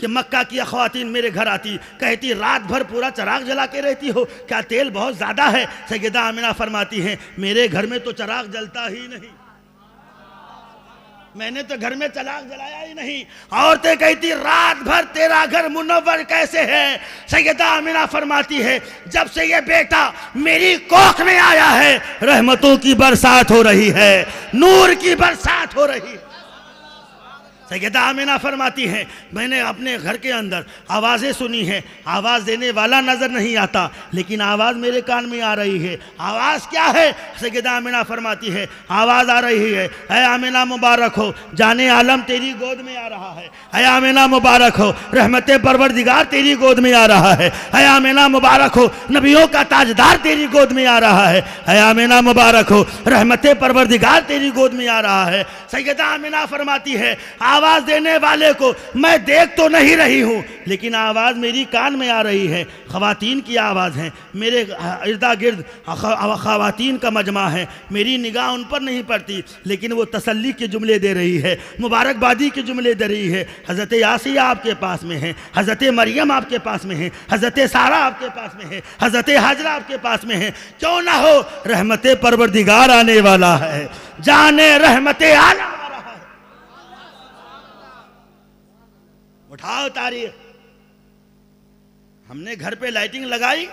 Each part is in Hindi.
कि मक्का की अखवातीन मेरे घर आती, कहती रात भर पूरा चराग जला के रहती हो, क्या तेल बहुत ज़्यादा है? सैदा आमिना फरमाती हैं, मेरे घर में तो चराग जलता ही नहीं। मैंने तो घर में चराग जलाया ही नहीं। औरतें कहती रात भर तेरा घर मुनवर कैसे है? सैदा आमिना फरमाती है, जब से ये बेटा मेरी कोख में आया है, रहमतों की बरसात हो रही है, नूर की बरसात हो रही है। सैदा आमिना फरमाती हैं, मैंने अपने घर के अंदर आवाज़ें सुनी हैं, आवाज़ देने वाला नज़र नहीं आता, लेकिन आवाज़ मेरे कान में आ रही है। आवाज़ क्या है? सैदा आमिना फरमाती है, आवाज़ आ रही है है आमिना मुबारक हो, जाने आलम तेरी गोद में आ रहा है है आमिना मुबारक हो, रहमत परवरदिगार तेरी गोद में आ रहा है है आमिना मुबारक हो, नबियों का ताजदार तेरी गोद में आ रहा है है आमिना मुबारक हो, रहमत परवरदिगार तेरी गोद में आ रहा है। सैदा आमिना फरमाती है आवाज़ देने वाले को मैं देख तो नहीं रही हूँ, लेकिन आवाज़ मेरी कान में आ रही है। ख़वातीन की आवाज़ है। मेरे इर्दा गिर्द ख़वातीन का मजमा है। मेरी निगाह उन पर नहीं पड़ती, लेकिन वो तसल्ली के जुमले दे रही है। मुबारकबादी के जुमले दे रही है। हज़रत यासिया आपके पास में है। हज़रत मरियम आपके पास में है। हज़रत सारा आपके पास में है। हज़रत हाजरा आपके पास में है। क्यों ना हो, रहमत परवरदिगार आने वाला है। जाने रहमत आला। उठाओ तारीख हमने घर पे लाइटिंग लगाई।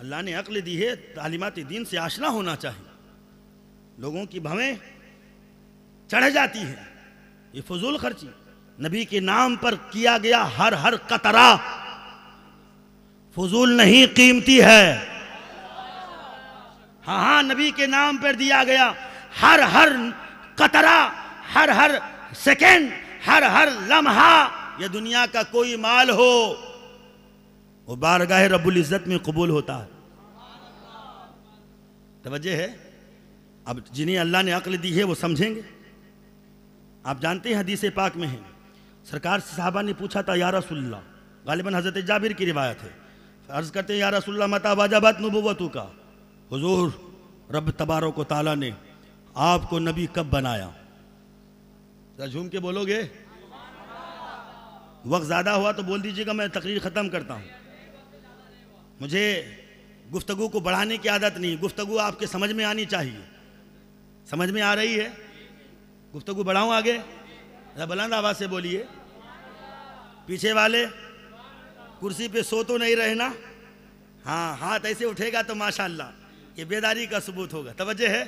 अल्लाह ने अक्ल दी है, तालीमती दीन से आशना होना चाहिए। लोगों की भवें चढ़ जाती हैं। ये फजूल खर्ची नबी के नाम पर किया गया हर हर कतरा। फजूल नहीं कीमती है। हाँ हाँ नबी के नाम पर दिया गया हर हर कतरा, हर हर सेकेंड, हर हर लम्हा, ये दुनिया का कोई माल हो, वो बारगाह रब्बुल इज़्ज़त में कबूल होता है। तवज्जो है? अब जिन्हें अल्लाह ने अक्ल दी है, वो समझेंगे। आप जानते हैं हदीस पाक में है। सरकार से साहबा ने पूछा था, या रसुल्ला गालिबन हज़रत जाबिर की रिवायत है। अर्ज़ करते हैं, या रसुल्ला मता वाजाबात नबूवतू का? हुजूर, रब तबारो को ताला ने आपको नबी कब बनाया? झूम के बोलोगे? वक्त ज़्यादा हुआ तो बोल दीजिएगा, मैं तकरीर ख़त्म करता हूँ। मुझे गुफ्तगु को बढ़ाने की आदत नहीं, गुफ्तगु आपके समझ में आनी चाहिए। समझ में आ रही है? गुफ्तगु बढ़ाऊँ आगे? बुलंद आवाज़ से बोलिए। पीछे वाले, कुर्सी पे सो तो नहीं रहे ना? हाँ हाथ ऐसे उठेगा तो माशाल्लाह, ये बेदारी का सबूत होगा। तवज्जो है?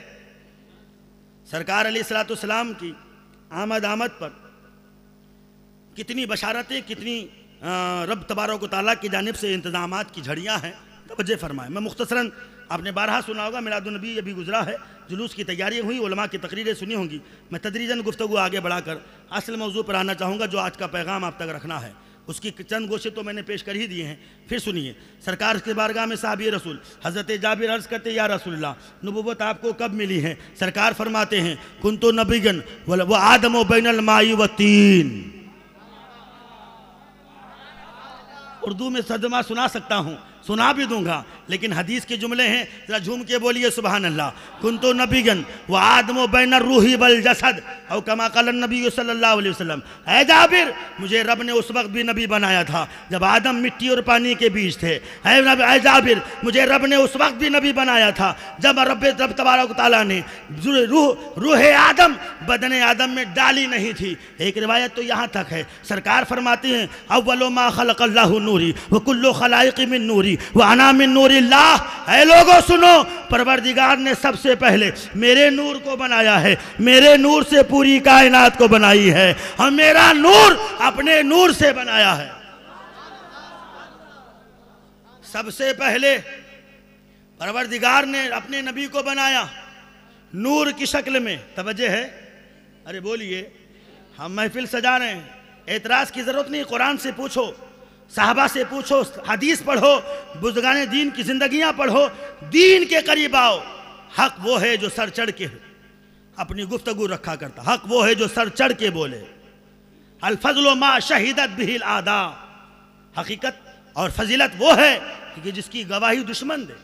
सरकार अली सलाम की आमद आमद पर। कितनी बशारतें, कितनी रब तबारों को ताला की जानब से इंतज़ाम की झड़ियाँ हैं तोज्जे फरमाए। मैं मुख्तसरा आपने बारहा सुना होगा मिलादुलनबी अभी गुजरा है, जुलूस की तैयारियाँ हुई, उलमा की तकरीरें सुनी होंगी। मैं तदरीजन गुफ्तु आगे बढ़ाकर असल मौजू पर आना चाहूँगा, जो आज का पैगाम आप तक रखना है। उसकी चंद गोशे तो मैंने पेश कर ही दिए हैं। फिर सुनिए, सरकार के बारगाह में साहब रसूल, हज़रत जाबिर अर्ज़ करते या रसुल्ला नबूबत आपको कब मिली है? सरकार फरमाते हैं कुन तो नबीगन वो आदम बैनल माई व तीन। उर्दू में सदमा सुना सकता हूँ सुना भी दूँगा, लेकिन हदीस के जुमले हैं, जरा झूम के बोलिए सुबह अल्लाह कुन तो नबीगन, व आदम बैन रूही बल जसद और कमा कल नबी सल्लल्लाहु वसल्लम। जाबिर, मुझे रब ने उस वक्त भी नबी बनाया था, जब आदम मिट्टी और पानी के बीच थे। है जाबिर, मुझे रब ने उस वक्त भी नबी बनाया था, जब रब रब तबारक ताला ने रूह रूह आदम, बदन आदम में डाली नहीं थी। एक रिवायत तो यहाँ तक है, सरकार फरमाती हैं, अव्वलो मा खलक नूरी, व कुल्लो खलाइक मिन नूरी। नूरी व अना मिन है लोगों सुनो, परवरदिगार ने सबसे पहले मेरे नूर को बनाया है। मेरे नूर से पूरी कायनात को बनाई है। और मेरा नूर अपने नूर से बनाया है। सबसे पहले परवरदिगार ने अपने नबी को बनाया। नूर की शक्ल में। तवज्जो है? अरे बोलिए, हम महफिल सजा रहे हैं। एतराज़ की ज़रूरत नहीं, कुरान से पूछो। साहबा से पूछो, हदीस पढ़ो बुजगान दीन की जिंदगियाँ पढ़ो, दीन के करीब आओ। हक वो है जो सर चढ़ के अपनी गुफ्तगु रखा करता। हक वो है जो सर चढ़ के बोले। अलफजल मा शहीदत बिहिल आदा। हकीकत और फजीलत वो है कि जिसकी गवाही दुश्मन दे।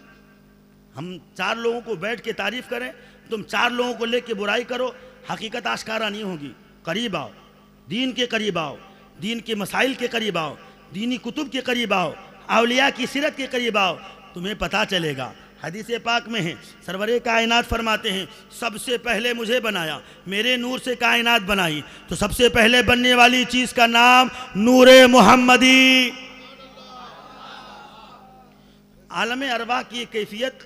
हम चार लोगों को बैठ के तारीफ़ करें, तुम चार लोगों को लेके बुराई करो, हकीकत आशकारा नहीं होगी। करीब आओ। दीन के करीब आओ। दीन के मसाइल के करीब आओ। दीनी कुतुब के करीब आओ अलिया की सीरत के करीब आओ, तुम्हें पता चलेगा। हदीस पाक में है, सरवर कायनात फरमाते हैं, सबसे पहले मुझे बनाया, मेरे नूर से कायनात बनाई तो सबसे पहले बनने वाली चीज़ का नाम नूर मोहम्मदी। आलम अरबा की कैफियत,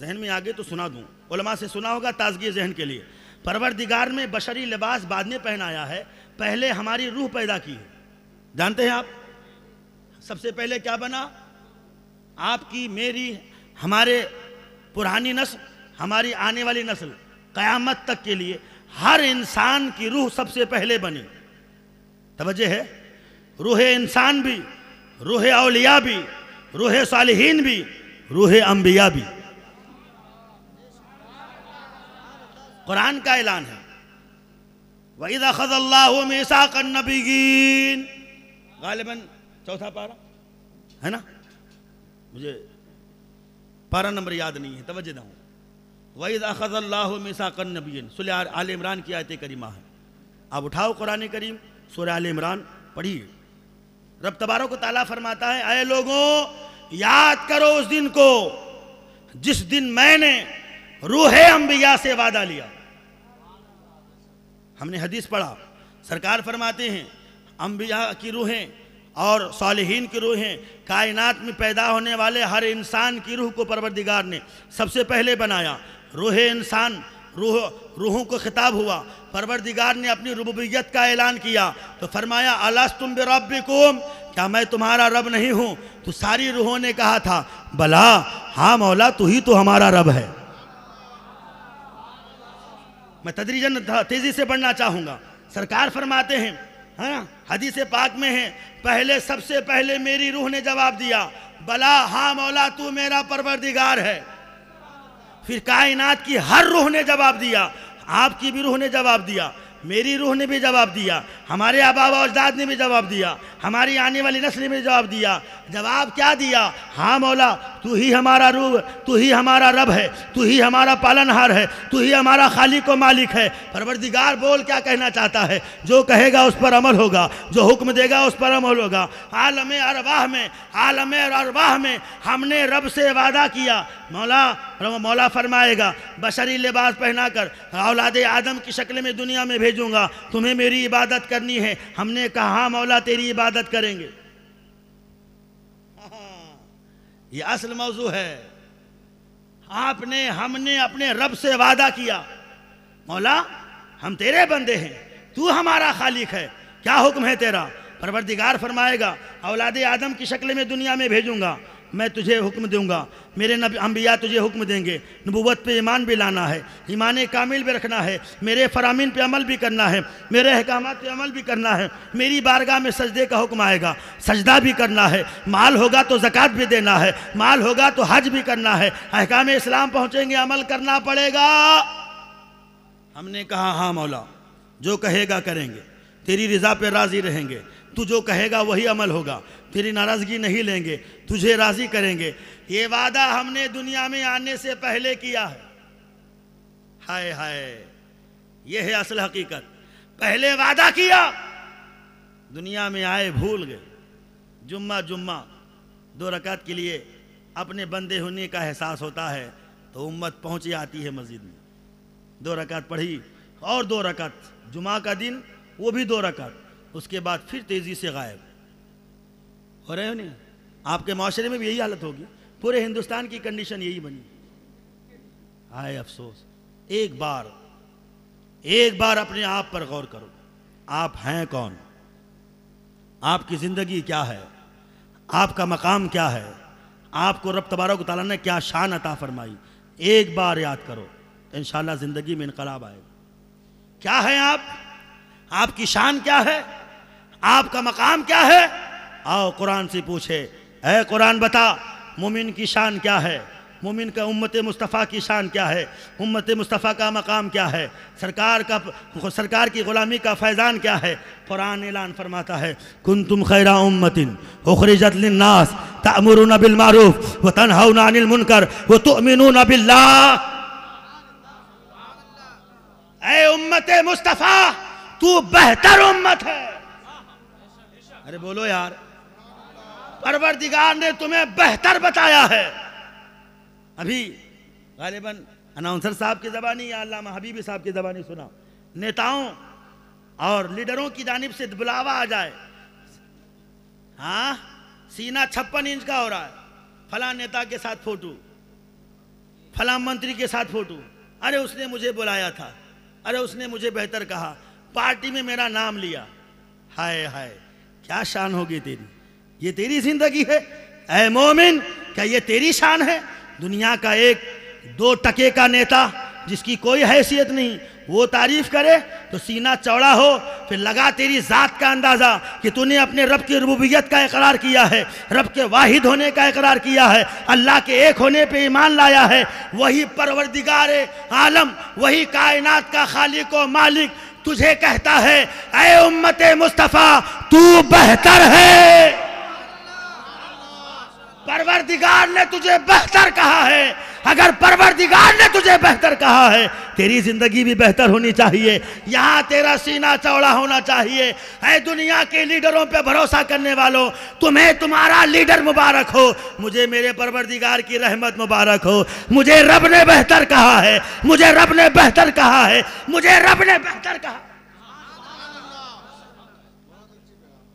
जहन में आगे तो सुना दूँ, उलमा से सुना होगा ताजगी जहन के लिए। परवर दिगार में बशरी लिबास बाद में पहनाया है, पहले हमारी रूह पैदा की है। जानते हैं आप? सबसे पहले क्या बना? आपकी, मेरी, हमारे पुरानी नस्ल, हमारी आने वाली नस्ल, क़यामत तक के लिए हर इंसान की रूह सबसे पहले बनी। तवज्जो है? रूह इंसान भी, रूह अलिया भी, रूह सालिहीन भी, रूह अम्बिया भी। कुरान का ऐलान है। वही वहीद अखज़ल्लाबीन गालिबन चौथा पारा? है ना? मुझे पारा नंबर याद नहीं है, तवज्जो हूँ। वहीद अखज़ल्लाबीन सुल आल इमरान की आयत करीमा है। आप उठाओ कुरान करीम सुर आल इमरान, पढ़िए। रब तबारों को ताला फरमाता है आए लोगों, याद करो उस दिन को, जिस दिन मैंने रूह अंबिया से वादा लिया। हमने हदीस पढ़ा। सरकार फरमाते हैं, अंबिया की रूहें और सालहीन की रूहें कायनात में पैदा होने वाले हर इंसान की रूह को परवरदिगार ने सबसे पहले बनाया। रूह इंसान, रूह, रूहों को खिताब हुआ। परवरदिगार ने अपनी रुबूबियत का ऐलान किया। तो फरमाया अलास तुम बेरबिकुम क्या मैं तुम्हारा रब नहीं हूँ? तो सारी रूहों ने कहा था भला हाँ मौला, तू ही तो हमारा रब है। मैं तदरीजन तेज़ी से पढ़ना चाहूँगा। सरकार फरमाते हैं हाँ हदीस पाक में है। पहले, सबसे पहले मेरी रूह ने जवाब दिया भला हाँ मौला, तू मेरा परवरदिगार है। फिर कायनात की हर रूह ने जवाब दिया, आपकी भी रूह ने जवाब दिया, मेरी रूह ने भी जवाब दिया, हमारे आबा अजदाद ने भी जवाब दिया, हमारी आने वाली नस्ल ने भी जवाब दिया। जवाब क्या दिया? हाँ मौला तू ही हमारा रूह, तू ही हमारा रब है, तू ही हमारा पालनहार है, तू ही हमारा खालिक व मालिक है। परवरदिगार बोल क्या कहना चाहता है? जो कहेगा उस पर अमल होगा, जो हुक्म देगा उस पर अमल होगा। आलम अरवाह में, आलम अरवाह में हमने रब से वादा किया। मौला मौला फरमाएगा, बशरी लिबास पहना कर औलाद आदम की शक्ल में दुनिया में भेजूँगा। तुम्हें मेरी इबादत करनी है। हमने कहा, मौला तेरी इबादत करेंगे। ये असल मौजू है। आपने, हमने अपने रब से वादा किया। मौला, हम तेरे बंदे हैं। तू हमारा खालिक है। क्या हुक्म है तेरा? परवरदिगार फरमाएगा, औलाद आदम की शक्ल में दुनिया में भेजूँगा। मैं तुझे हुक्म दूँगा। मेरे नबी अम्बिया तुझे हुक्म देंगे। नबूवत पे ईमान भी लाना है। ईमान कामिल भी रखना है। मेरे फरामीन पे अमल भी करना है। मेरे अहकाम पे अमल भी करना है। मेरी बारगाह में सजदे का हुक्म आएगा। सजदा भी करना है। माल होगा तो ज़क़़त भी देना है। माल होगा तो हज भी करना है। अहकाम इस्लाम पहुँचेंगे, अमल करना पड़ेगा। हमने कहा हाँ मौला, जो कहेगा करेंगे। तेरी रज़ा पे राज़ी रहेंगे। तू जो कहेगा, वही अमल होगा। तेरी नाराज़गी नहीं लेंगे, तुझे राज़ी करेंगे। ये वादा हमने दुनिया में आने से पहले किया है। हाय हाय ये है असल हकीकत। पहले वादा किया, दुनिया में आए भूल गए। जुम्मा जुम्मा, दो रकात के लिए अपने बंदे होने का एहसास होता है तो उम्मत पहुँची आती है मस्जिद में। दो रकात पढ़ी और दो रकात। जुमा का दिन, वो भी दो रकात। उसके बाद फिर तेज़ी से गायब। हो रहे हो नहीं? आपके माशरे में भी यही हालत होगी। पूरे हिंदुस्तान की कंडीशन यही बनी। आए अफसोस। एक बार एक बार अपने आप पर गौर करो। आप हैं कौन? आपकी ज़िंदगी क्या है? आपका मकाम क्या है? आपको रब तबारक ताला ने क्या शान अता फरमाई? एक बार याद करो इन ज़िंदगी में इनकलाब आएगा। क्या है आप? आपकी शान क्या है? आपका मकाम क्या है? आओ कुरान से पूछे। है कुरान बता, मुमिन की शान क्या है? मुमिन का उम्मत मुस्तफ़ा की शान क्या है? उम्मत मुस्तफ़ा का मकाम क्या है? सरकार का, सरकार की ग़ुलामी का फैज़ान क्या है? कुरान ऐलान फरमाता है कुन तुम खैरा उम्मतिन उखरिजतनास तमरून बिलमारूफ व तनहाउन अनिल मुनकर, व तुमिनून बिल्लाह। ए, उम्मत मुस्तफ़ा, तू बेहतर उम्मत है। अरे बोलो यार। परवरदिगार ने तुम्हें बेहतर बताया है। अभी गालिबन अनाउंसर साहब की जबानी, या अल्लामा हबीबी साहब की जबानी सुना नेताओं और लीडरों की जानिब से बुलावा आ जाए। हाँ सीना छप्पन इंच का हो रहा है। फला नेता के साथ फ़ोटो, फला मंत्री के साथ फ़ोटो। अरे उसने मुझे बुलाया था। अरे उसने मुझे बेहतर कहा। पार्टी में मेरा नाम लिया। हाय हाय, क्या शान होगी तेरी। ये तेरी ज़िंदगी है। ऐ मोमिन, क्या ये तेरी शान है? दुनिया का एक, दो टके का नेता, जिसकी कोई हैसियत नहीं, वो तारीफ़ करे तो सीना चौड़ा हो, फिर लगा तेरी जात का अंदाज़ा कि तूने अपने रब की रबूबियत का इकरार किया है, रब के वाहिद होने का इकरार किया है, अल्लाह के एक होने पे ईमान लाया है, वही परवरदिगार आलम, वही कायनात का खालिक व मालिक तुझे कहता है अय उम्मत मुस्तफ़ा, तू बेहतर है। परवरदिगार ने तुझे बेहतर कहा है। अगर परवरदिगार ने तुझे बेहतर कहा है, तेरी ज़िंदगी भी बेहतर होनी चाहिए। यहाँ तेरा सीना चौड़ा होना चाहिए। है दुनिया के लीडरों पे भरोसा करने वालों, तुम्हें तुम्हारा लीडर मुबारक हो। मुझे मेरे परवरदिगार की रहमत मुबारक हो। मुझे रब ने बेहतर कहा है। मुझे रब ने बेहतर कहा है। मुझे रब ने बेहतर कहा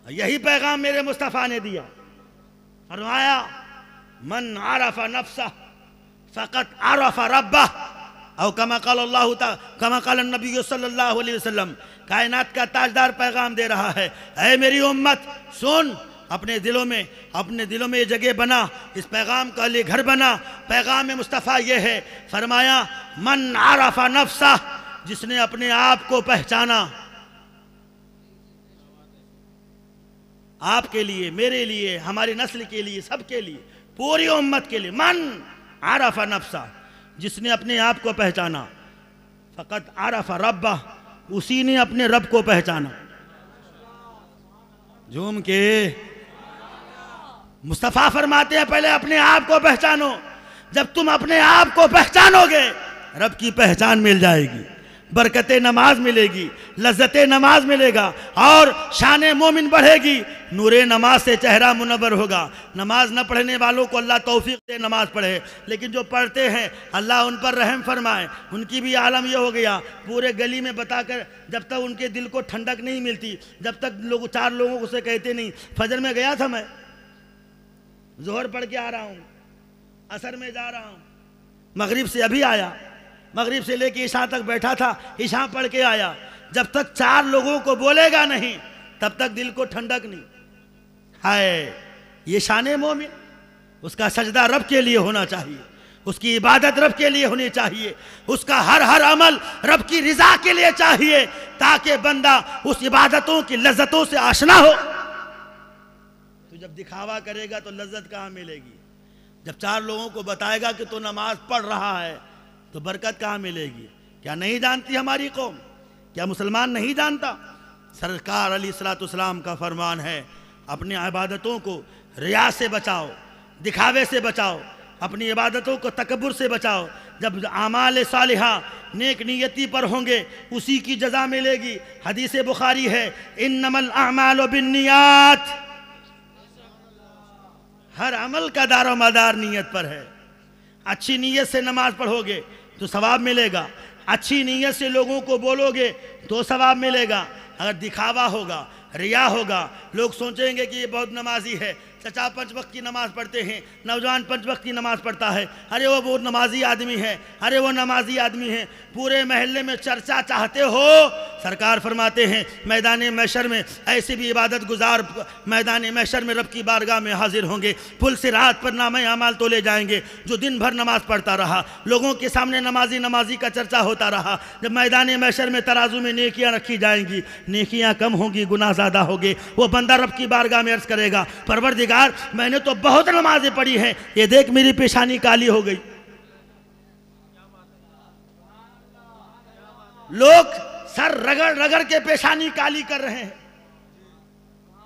यही पैगाम मेरे मुस्तफ़ा ने दिया। फरमाया मन आरफा नफसा फ़कत आरफा रब्बा और कमा कल अल्लाह कमा कल नबी सल्लल्लाहु अलैहि वसल्लम कायनात का ताजदार पैगाम दे रहा है ऐ मेरी उम्मत सुन अपने दिलों में अपने दिलों में ये जगह बना इस पैगाम का लिए घर बना पैगाम मुस्तफ़ा ये है फरमाया मन आरफा नफसा जिसने अपने आप को पहचाना आपके लिए मेरे लिए हमारी नस्ल के लिए सबके लिए पूरी उम्मत के लिए। मन, आरफा नफसा, जिसने अपने आप को पहचाना। फ़कत आरफा रब्बा, उसी ने अपने रब को पहचाना। झूम के मुस्तफ़ा फरमाते हैं, पहले अपने आप को पहचानो। जब तुम अपने आप को पहचानोगे, रब की पहचान मिल जाएगी। बरकत नमाज़ मिलेगी, लज्जत नमाज़ मिलेगा और शान मोमिन बढ़ेगी। नूर नमाज़ से चेहरा मुनवर होगा। नमाज़ न पढ़ने वालों को अल्लाह तोफ़ी दे नमाज़ पढ़े। लेकिन जो पढ़ते हैं, अल्लाह उन पर रहम फरमाए। उनकी भी आलम यह हो गया। पूरे गली में बताकर जब तक उनके दिल को ठंडक नहीं मिलती, जब तक लोग चार लोगों को से कहते नहीं। फजर में गया था मैं। जोहर पढ़ के आ रहा हूँ। असर में जा रहा हूँ। मगरिब से अभी आया। मगरिब से लेके ईशा तक बैठा था ईशा पढ़ के आया। जब तक चार लोगों को बोलेगा नहीं, तब तक दिल को ठंडक नहीं। हाय, ये शान मोमिन, उसका सजदा रब के लिए होना चाहिए, उसकी इबादत रब के लिए होनी चाहिए, उसका हर हर अमल रब की रिजा के लिए चाहिए, ताकि बंदा उस इबादतों की लज्जतों से आशना हो। तो जब दिखावा करेगा तो लज्जत कहाँ मिलेगी? जब चार लोगों को बताएगा कि तो नमाज़ पढ़ रहा है तो बरकत कहाँ मिलेगी? क्या नहीं जानती हमारी कौम? क्या मुसलमान नहीं जानता? सरकार अली सलाम का फरमान है, अपनी इबादतों को रिया से बचाओ, दिखावे से बचाओ, अपनी इबादतों को तकबर से बचाओ। जब आमाल सालिहा नेक नियति पर होंगे, उसी की जजा मिलेगी। हदीस बुखारी है इन नमल अमाल बिनियात हर अमल का दारो मदार नीयत पर है। अच्छी नीयत से नमाज़ पढ़ोगे तो सवाब मिलेगा। अच्छी नीयत से लोगों को बोलोगे तो सवाब मिलेगा। अगर दिखावा होगा, रिया होगा, लोग सोचेंगे कि ये बहुत नमाजी है। चचा पंच वक्त की नमाज़ पढ़ते हैं। नौजवान पंच वक्त की नमाज़ पढ़ता है। अरे वो बहुत नमाजी आदमी है। अरे वो नमाजी आदमी है। पूरे महल्ले में चर्चा चाहते हो? सरकार फरमाते हैं, मैदान मैशर में ऐसे भी इबादत गुजार, मैदान मैशर में रब की बारगाह में हाजिर होंगे। पुल से रात पर नाम अमाल तो ले जाएँगे, जो दिन भर नमाज़ पढ़ता रहा। लोगों के सामने नमाजी नमाजी का चर्चा होता रहा। जब मैदान मैशर में तराजू में नेकियाँ रखी जाएँगी, नेकियाँ कम होंगी, गुनाह ज़्यादा होंगे। वो बंदा रब की बारगाह में अर्ज़ करेगा, परवरदिगार यार, मैंने तो बहुत नमाजें पढ़ी हैं। ये देख, मेरी पेशानी काली हो गई। लोग सर रगड़ रगड़ के पेशानी काली कर रहे हैं।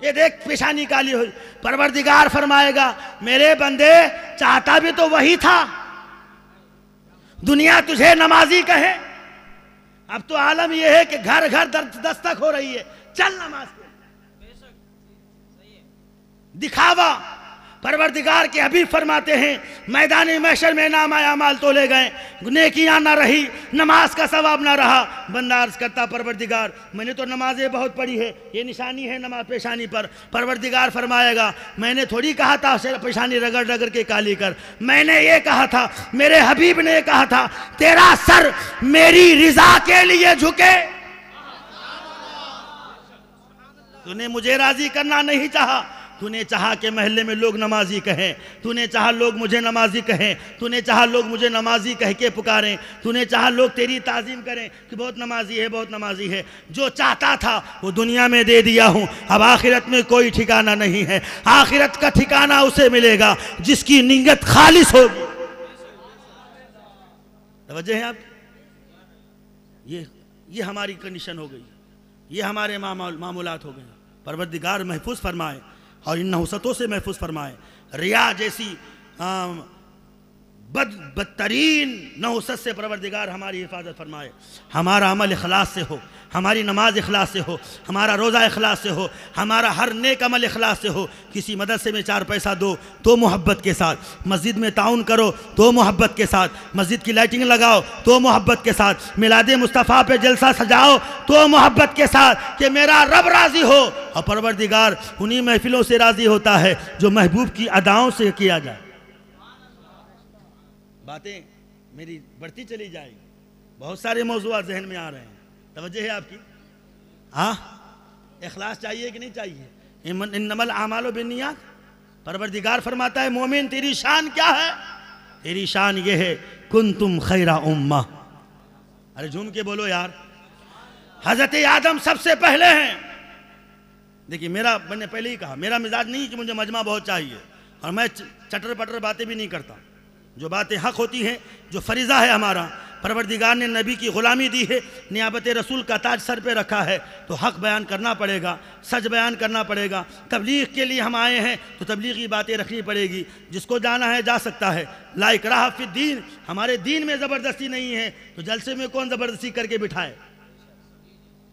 ये देख, पेशानी काली हुई परवरदिगार फरमाएगा, मेरे बंदे, चाहता भी तो वही था। दुनिया तुझे नमाजी कहे। अब तो आलम यह है कि घर घर दस्तक हो रही है। चल नमाज़ दिखावा। परवरदिगार के अभी फरमाते हैं, मैदानी मैशर में नाम आया, माल तोले गए। नेकियाँ ना रही, नमाज़ का सवाब ना रहा। बंदा करता, परवरदिगार, मैंने तो नमाजें बहुत पढ़ी है। ये निशानी है नमाज़ पेशानी पर। परवरदिगार फरमाएगा, मैंने थोड़ी कहा था पेशानी रगड़ रगड़ के काली कर। मैंने ये कहा था, मेरे हबीब ने कहा था, तेरा सर मेरी रिजा के लिए झुके। तूने मुझे राज़ी करना नहीं चाहा। तूने चाहा कि महल्ले में लोग नमाजी कहें। तूने चाहा लोग मुझे नमाजी कहें। तूने चाहा लोग मुझे नमाजी कह के पुकारें। तूने चाहा लोग तेरी ताजीम करें कि बहुत नमाजी है, बहुत नमाजी है। जो चाहता था, वो दुनिया में दे दिया हूँ। अब आखिरत में कोई ठिकाना नहीं है। आखिरत का ठिकाना उसे मिलेगा, जिसकी नीयत खालिश होगी। वजह है आप? ये ये हमारी कंडीशन हो गई। ये हमारे मामूलात हो गए। परवरदिगार महफूज फरमाए और इन नौसतों से महफूज फरमाए। रिया जैसी बद, बदतरीन नौसत से परवरदिगार हमारी हिफाजत फरमाए। हमारा अमल अखलास से हो, हमारी नमाज़ अखलास से हो, हमारा रोज़ा अखलास से हो, हमारा हर नेक अमल अखलास से हो। किसी मदरसे में चार पैसा दो तो मोहब्बत के साथ। मस्जिद में ताउन करो तो मोहब्बत के साथ। मस्जिद की लाइटिंग लगाओ तो मोहब्बत के साथ। मिलाद मुस्तफ़ा पे जलसा सजाओ तो मोहब्बत के साथ। कि मेरा रब राज़ी हो और परवरदिगार उन्हीं महफिलों से राज़ी होता है जो महबूब की अदाओं से किया जाए। बातें मेरी बढ़ती चली जाएगी। बहुत सारे मौजूद जहन में आ रहे हैं। तवज्जो है आपकी? हाँ? इखलास चाहिए कि नहीं चाहिए? नमल आमालो बिनियात परवरदिगार फरमाता है, मोमिन, तेरी शान क्या है? तेरी शान ये है कुन तुम खैरा उम्मा। अरे झूम के बोलो यार। हज़रत आदम सबसे पहले हैं। देखिए, मेरा, मैंने पहले ही कहा, मेरा मिजाज नहीं कि मुझे मजमा बहुत चाहिए, और मैं चटर पटर बातें भी नहीं करता जो बातें हक होती हैं, जो फरीज़ा है हमारा, परवरदिगार ने नबी की ग़ुलामी दी है नियाबत रसूल का ताज सर पे रखा है तो हक बयान करना पड़ेगा, सच बयान करना पड़ेगा। तबलीग के लिए हम आए हैं तो तबलीग बातें रखनी पड़ेगी। जिसको जाना है, जा सकता है। लाइक राह फिर दीन, हमारे दीन में ज़बरदस्ती नहीं है तो जलसे में कौन ज़बरदस्ती करके बिठाए?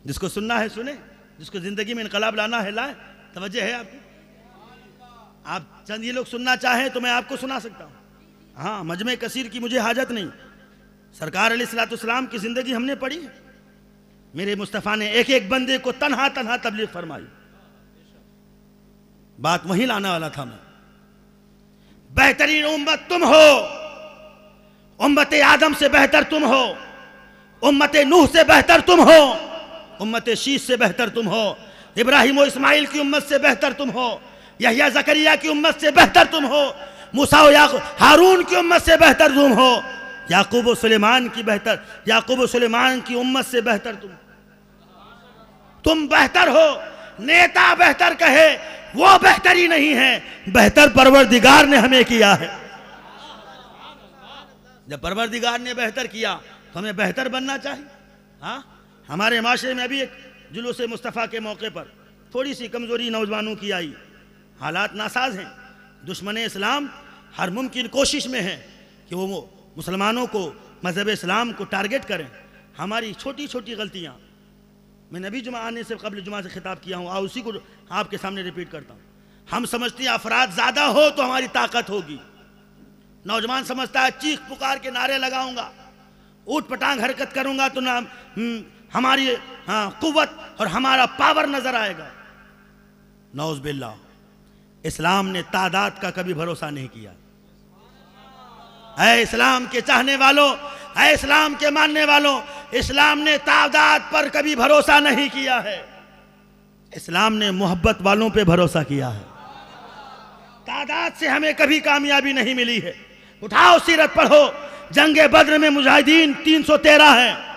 जिसको सुनना है, सुने। जिसको ज़िंदगी में इनकलाब लाना है, लाए। तवज्जो है आपकी? आप चंद, ये लोग सुनना चाहें तो मैं आपको सुना सकता हूँ। हाँ मजमे कसीर की मुझे हाजत नहीं। सरकार सलाम की ज़िंदगी हमने पढ़ी मेरे मुस्तफ़ा ने एक एक बंदे को तनहा तनहा तबलीग फरमाई। बात वहीं लाने वाला था मैं। बेहतरीन उम्मत तुम हो। उम्मत आदम से बेहतर तुम हो। उम्मत नूह से बेहतर तुम हो। उम्मत शीश से बेहतर तुम हो। इब्राहिम इस्माइल की उम्मत से बेहतर तुम हो। यहिया जकरिया की उम्मत से बेहतर तुम हो। मूसा हारून की उम्मत से बेहतर तुम हो। याकूब सुलेमान की बेहतर, याकूब सुलेमान की उम्मत से बेहतर तुम तुम बेहतर हो। नेता बेहतर कहे, वो बेहतरी नहीं है। बेहतर परवरदिगार ने हमें किया है। जब परवरदिगार ने बेहतर किया तो हमें बेहतर बनना चाहिए। हाँ? हमारे माशरे में अभी एक जुलूस मुस्तफ़ा के मौके पर थोड़ी सी कमज़ोरी नौजवानों की आई। हालात नासाज हैं। दुश्मन इस्लाम हर मुमकिन कोशिश में है कि वो मुसलमानों को मज़हब इस्लाम को टारगेट करें। हमारी छोटी छोटी गलतियाँ। मैं नबी जुमा आने से कबल जुमा से खिताब किया हूँ। उसी को आपके सामने रिपीट करता हूँ। हम समझते हैं अफराद ज़्यादा हो तो हमारी ताकत होगी। नौजवान समझता है चीख पुकार के नारे लगाऊँगा। ऊट पटांग हरकत करूँगा तो ना हम्म, हमारी हाँ कुत और हमारा पावर नज़र आएगा। नौज बिल्ला इस्लाम ने तादाद का कभी भरोसा नहीं किया। है इस्लाम के चाहने वालों है इस्लाम के मानने वालों, इस्लाम ने तादाद पर कभी भरोसा नहीं किया है। इस्लाम ने मोहब्बत वालों पे भरोसा किया है। तादाद से हमें कभी कामयाबी नहीं मिली है। उठाओ, सीरत पढ़ो। जंगे बद्र में मुजाहिदीन 313 हैं।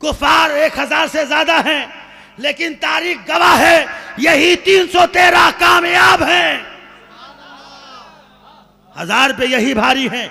कुफार एक हज़ार से ज़्यादा हैं, लेकिन तारीख गवाह है, यही 313 कामयाब हैं। हज़ार पे यही भारी हैं।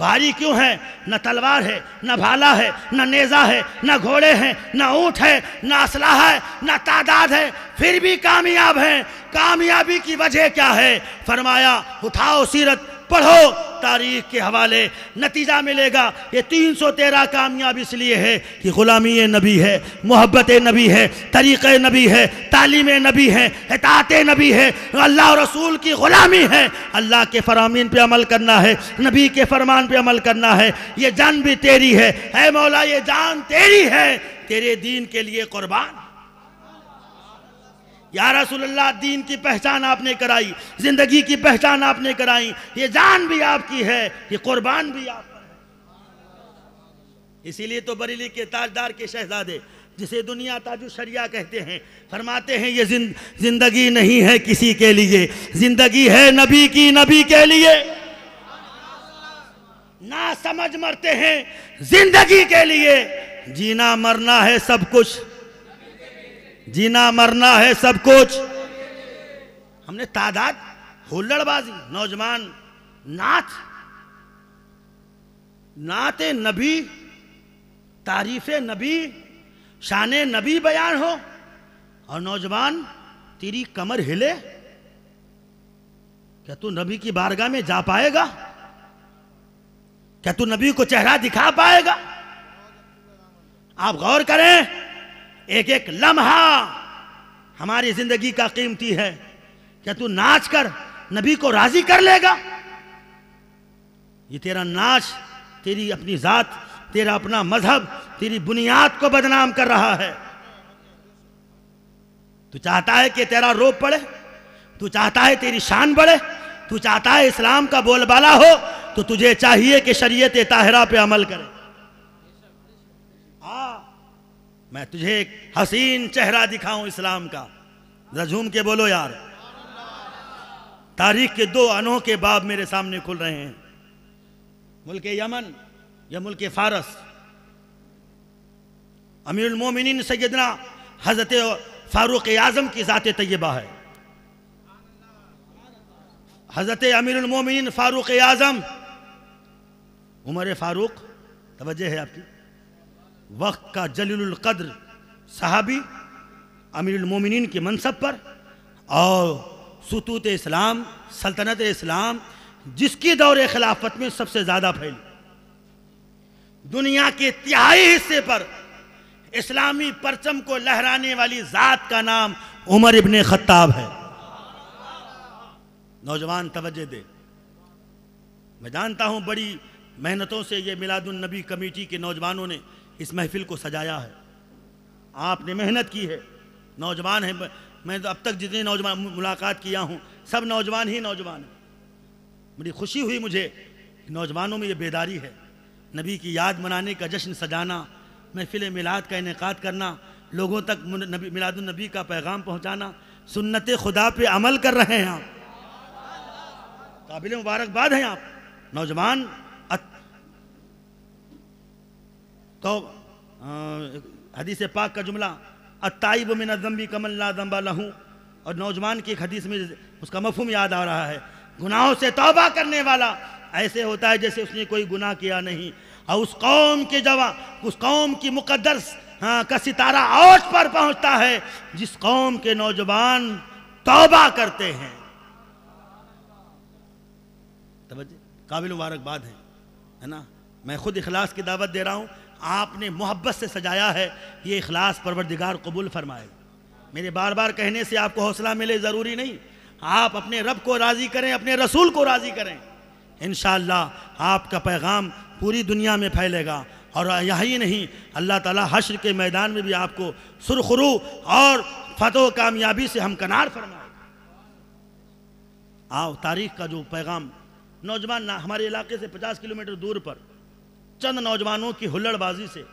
भारी क्यों है? न तलवार है, न भाला है, न नेजा है, न घोड़े हैं, न ऊँट है, न असला है, न तादाद है, फिर भी कामयाब हैं। कामयाबी की वजह क्या है? फरमाया, उठाओ सीरत पढ़ो। तारीख के हवाले नतीजा मिलेगा। ये तीन सौ तेरह कामयाब इसलिए है कि ग़ुलामी नबी है, मोहब्बत नबी है, तरीक़ नबी है, तालीम नबी है इतात नबी है। अल्लाह रसूल की ग़ुलामी है। अल्लाह के फरामीन पे अमल करना है, नबी के फरमान पे अमल करना है। ये जान भी तेरी है। है मौला, ये जान तेरी है। तेरे दीन के लिए कुर्बान। या रसूलुल्लाह, दीन की पहचान आपने कराई, ज़िंदगी की पहचान आपने कराई, ये जान भी आपकी है, ये कुर्बान भी आप इसीलिए तो बरेली के ताजदार के शहजादे, जिसे दुनिया ताजु शरिया कहते हैं, फरमाते हैं, ये ज़िंदगी नहीं है किसी के लिए, ज़िंदगी है नबी की नबी के लिए। ना समझ मरते हैं, ज़िंदगी के लिए, जीना मरना है सब कुछ। जीना मरना है सब कुछ। हमने तादाद, हुल्लड़बाजी, नौजवान, नाच, नाते नबी, तारीफ़ नबी, शान नबी बयान हो, और नौजवान, तेरी कमर हिले, क्या तू नबी की बारगाह में जा पाएगा? क्या तू नबी को चेहरा दिखा पाएगा? आप गौर करें। एक एक लम्हा हमारी ज़िंदगी का कीमती है। क्या तू नाच कर, नबी को राज़ी कर लेगा? ये तेरा नाच, तेरी अपनी जात, तेरा अपना मज़हब, तेरी बुनियाद को बदनाम कर रहा है। तू चाहता है कि तेरा रोप पड़े तू चाहता है तेरी शान बढ़े? तू चाहता है इस्लाम का बोलबाला हो? तो तुझे चाहिए कि शरीयत ताहरा पे अमल करे। मैं तुझे एक हसीन चेहरा दिखाऊँ इस्लाम का। रजूम के बोलो यार। तारीख के दो अनोखे बाब मेरे सामने खुल रहे हैं। मुल्क यमन, या मुल्क फारस। अमीर मोमिन सैदना हज़रत फारूक आज़म की ज़ात तय्यबा है। हज़रत अमीर मोमिन फारूक आज़म। उमर फारूक, तवज्जो है आपकी। वक्त का जलील कद्र सहाबी अमीरमिन के मनसब पर और सतूत इस्लाम, सल्तनत इस्लाम, जिसकी दौर खिलाफत में सबसे ज़्यादा फैली। दुनिया के तिहाई हिस्से पर इस्लामी परचम को लहराने वाली ज़ात का नाम उमर इबन खत्ताब है। नौजवान तवज्जो दे। मैं जानता हूँ बड़ी मेहनतों से ये मिलादुलनबी कमेटी के नौजवानों ने इस महफिल को सजाया है। आपने मेहनत की है। नौजवान है, मैं तो अब तक जितने नौजवान मुलाकात किया हूँ, सब नौजवान ही नौजवान हैं। बड़ी खुशी हुई मुझे नौजवानों में ये बेदारी है। नबी की याद मनाने का जश्न सजाना, महफिल मिलाद का इनका करना, लोगों तक नबी मिलादुलनबी का पैगाम पहुँचाना, सुन्नत खुदा पे अमल कर रहे हैं आप। काबिल मुबारकबाद हैं आप। नौजवान तो हदीस पाक का जुमला अताइब मिन जम्बी कमल ला जम्बा लहूँ। और नौजवान की एक हदीस में उसका मफहम याद आ रहा है गुनाहों से तौबा करने वाला ऐसे होता है जैसे उसने कोई गुनाह किया नहीं। और उस कौम के जवा उस कौम की मुकद्दर हाँ, का सितारा औच पर पहुँचता है जिस कौम के नौजवान तौबा करते हैं। काबिल मुबारकबाद है है ना? मैं खुद इखलास की दावत दे रहा हूँ आपने मोहब्बत से सजाया है, ये अखलास परवरदिगार कबूल फरमाए। मेरे बार बार कहने से आपको हौसला मिले ज़रूरी नहीं। आप अपने रब को राज़ी करें, अपने रसूल को राज़ी करें। इन आपका पैगाम पूरी दुनिया में फैलेगा। और यही नहीं, अल्लाह ताला हश्र के मैदान में भी आपको सुरखरू और फतह कामयाबी से हम कनार फरमाए। आओ, तारीख का जो पैगाम, नौजवान हमारे इलाके से 50 किलोमीटर दूर पर चंद नौजवानों की हुल्लड़बाजी से,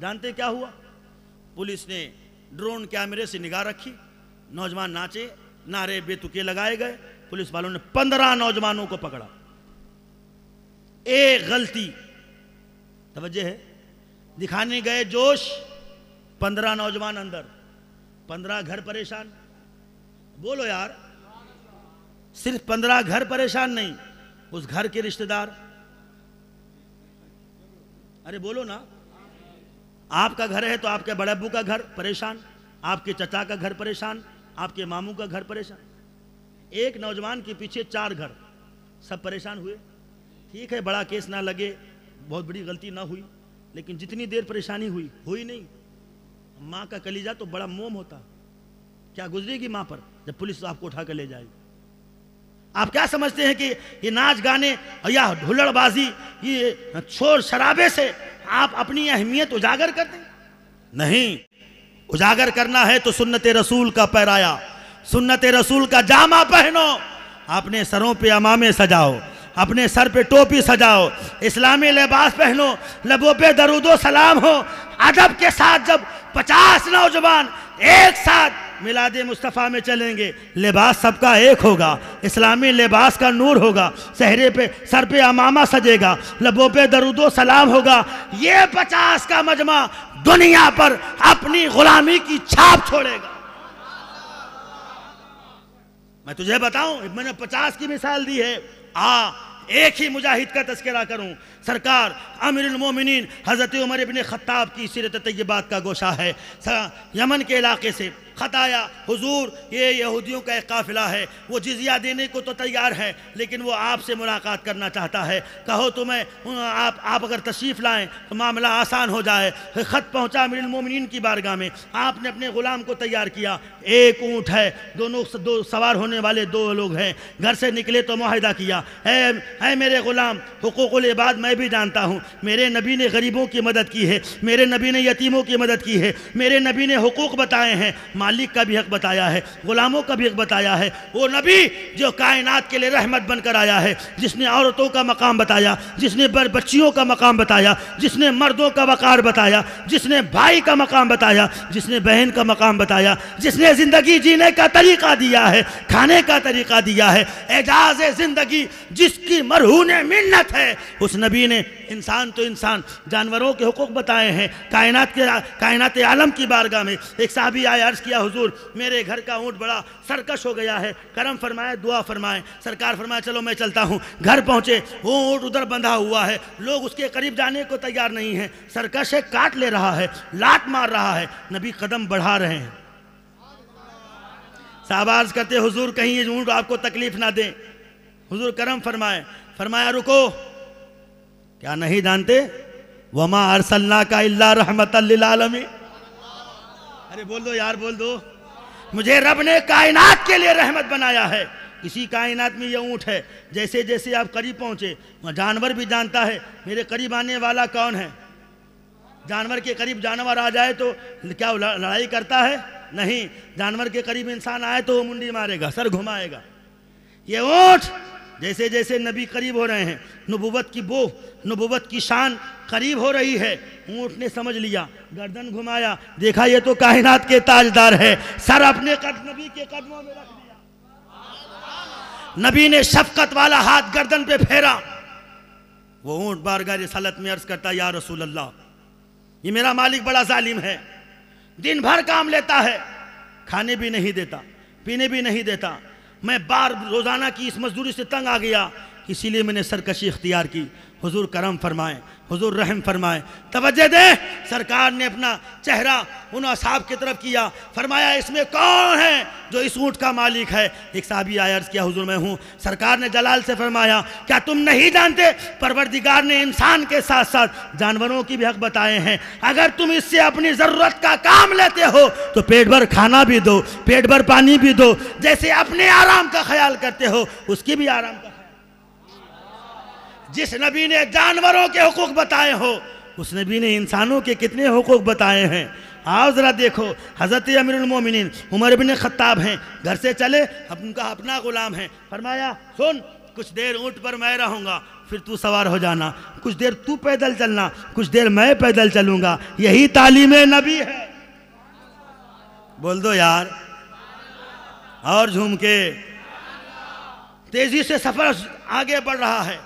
जानते क्या हुआ? पुलिस ने ड्रोन कैमरे से निगाह रखी, नौजवान नाचे, नारे बेतुके लगाए गए, पुलिस वालों ने पंद्रह नौजवानों को पकड़ा। एक गलती, तवज्जो है, दिखाने गए जोश, पंद्रह नौजवान अंदर, पंद्रह घर परेशान। बोलो यार, सिर्फ़ पंद्रह घर परेशान नहीं, उस घर के रिश्तेदार अरे बोलो ना। आपका घर है तो आपके बड़े अबू का घर परेशान, आपके चचा का घर परेशान, आपके मामू का घर परेशान। एक नौजवान के पीछे चार घर, सब परेशान हुए। ठीक है, बड़ा केस ना लगे, बहुत बड़ी गलती ना हुई, लेकिन जितनी देर परेशानी हुई हुई नहीं। माँ का कलीजा तो बड़ा मोम होता। क्या गुजरेगी माँ पर जब पुलिस आपको उठा कर ले जाएगी? आप क्या समझते हैं कि ये नाच गाने या हुल्लड़बाजी, ये छोर शराबे से आप अपनी अहमियत उजागर कर दें? नहीं। उजागर करना है तो सुन्नत रसूल का पैराया, सुन्नत रसूल का जामा पहनो। अपने सरों पे अमामे सजाओ, अपने सर पे टोपी सजाओ, इस्लामी लिबास पहनो, लबों पे दरुदो सलाम हो। अदब के साथ जब पचास नौजवान एक साथ मिलाद मुस्तफ़ा में चलेंगे। लिबास सबका एक होगा। इस्लामी लिबास का नूर होगा। सहरे पे, सर पे अमामा सजेगा। लबों पे दरुदो सलाम होगा। ये पचास का मजमा दुनिया पर अपनी गुलामी की छाप छोड़ेगा। मैं तुझे बताऊँ मैंने पचास की मिसाल दी है। आ, एक ही मुजाहिद का तस्करा करूँ। सरकार अमीरमिन हज़रत उमर इबन ख़त्ताब की सीरत तय्यबात का गोशा है। यमन के इलाके से खताया, हुजूर, ये यहूदियों का एक काफिला है। वो जिजिया देने को तो तैयार है, लेकिन वो आपसे मुलाकात करना चाहता है। कहो तो मैं आप आप अगर तशरीफ़ लाएँ तो मामला आसान हो जाए। ख़त पहुँचा मिन की बारगाह में। आपने अपने ग़ुलाम को तैयार किया। एक ऊँट है। दोनों दो, सवार होने वाले दो लोग हैं। घर से निकले तो माहिदा किया। है मेरे ग़ुलाम, हुकूक़ुल इबाद, मैं भी जानता हूँ। मेरे नबी ने गरीबों की मदद की है। मेरे नबी ने यतीमों की मदद की है। मेरे नबी ने हकूक़ बताए हैं। मालिक का भी हक बताया है। गुलामों का भी हक बताया है। वो नबी जो कायनात के लिए रहमत बनकर आया है। जिसने औरतों का मकाम बताया, जिसने बच्चियों का मकाम बताया, जिसने मर्दों का वक़ार बताया, जिसने भाई का मकाम बताया, जिसने बहन का मकाम बताया, जिसने ज़िंदगी जीने का तरीक़ा दिया है, खाने का तरीक़ा दिया है एजाज ज़िंदगी जिसकी मरहून मिन्नत है, उस नबी ने इंसान तो इंसान, जानवरों के हकूक़ बताए हैं, कायनात के कायनात आलम की बारगाह में। एक साहबी आए, अर्ज़ किया, हुजूर, मेरे घर का ऊँट बड़ा सरकश हो गया है, करम फरमाए, दुआ फरमाए। सरकार फरमाए, चलो, मैं चलता हूँ। घर पहुँचे, वो ऊँट उधर बंधा हुआ है। लोग उसके करीब जाने को तैयार नहीं है। सरकश है काट ले रहा है, लात मार रहा है। नबी कदम बढ़ा रहे हैं। साबाज करते, हुजूर, कहीं ये ऊँट आपको तकलीफ़ ना दें। हुजूर करम फरमाए, फरमाया, रुको। क्या नहीं जानते? वमा अरसल्ला का इल्ला रहमत आलमी। अरे बोल दो यार, बोल दो। मुझे रब ने कायनात के लिए रहमत बनाया है। इसी कायनात में ये ऊँट है। जैसे जैसे आप करीब पहुँचे, वह जानवर भी जानता है। मेरे करीब आने वाला कौन है? जानवर के करीब जानवर आ जाए तो क्या लड़ाई करता है? नहीं। जानवर के करीब इंसान आए तो वो मुंडी मारेगा, सर घुमाएगा। ये ऊँट जैसे जैसे नबी करीब हो रहे हैं, नबूवत की बो, नबूवत की शान करीब हो रही है, ऊँट ने समझ लिया, गर्दन घुमाया, देखा ये तो कायनात के ताजदार है, सर अपने कद, नबी के कदमों में रख दिया। नबी ने शफकत वाला हाथ गर्दन पे फेरा। वो ऊँट बारगाह रसालत में अर्ज़ करता, या रसूल अल्लाह ये मेरा मालिक बड़ा जालिम है, दिन भर काम लेता है, खाने भी नहीं देता, पीने भी नहीं देता मैं बार रोज़ाना की इस मजदूरी से तंग आ गया। इसीलिए मैंने सरकशी इख्तियार की। हुजूर करम फरमाए हुजूर रहम फरमाए। तवज्जो दे। सरकार ने अपना चेहरा उन असाब की तरफ़ किया। फरमाया, इसमें कौन है जो इस ऊँट का मालिक है? एक साहबी आया अर्ज़ किया, हुजूर, मैं हूँ। सरकार ने जलाल से फरमाया, क्या तुम नहीं जानते? परवरदिगार ने इंसान के साथ साथ जानवरों की भी हक बताए हैं। अगर तुम इससे अपनी ज़रूरत का काम लेते हो तो पेट भर खाना भी दो, पेट भर पानी भी दो। जैसे अपने आराम का ख्याल करते हो, उसकी भी आराम का जिस नबी ने जानवरों के हकूक बताए हो, उस नबी ने इंसानों के कितने हुकूक बताए हैं। आओ ज़रा देखो, हज़रत अमीरमिन उमर बिन ख़त्ताब हैं, घर से चले उनका अपना ग़ुलाम है। फरमाया, सुन, कुछ देर ऊँट पर मैं रहूँगा, फिर तू सवार हो जाना। कुछ देर तू पैदल चलना, कुछ देर मैं पैदल चलूँगा। यही तालीम नबी है। बोल दो यार। और झूम के। तेज़ी से सफ़र आगे बढ़ रहा है।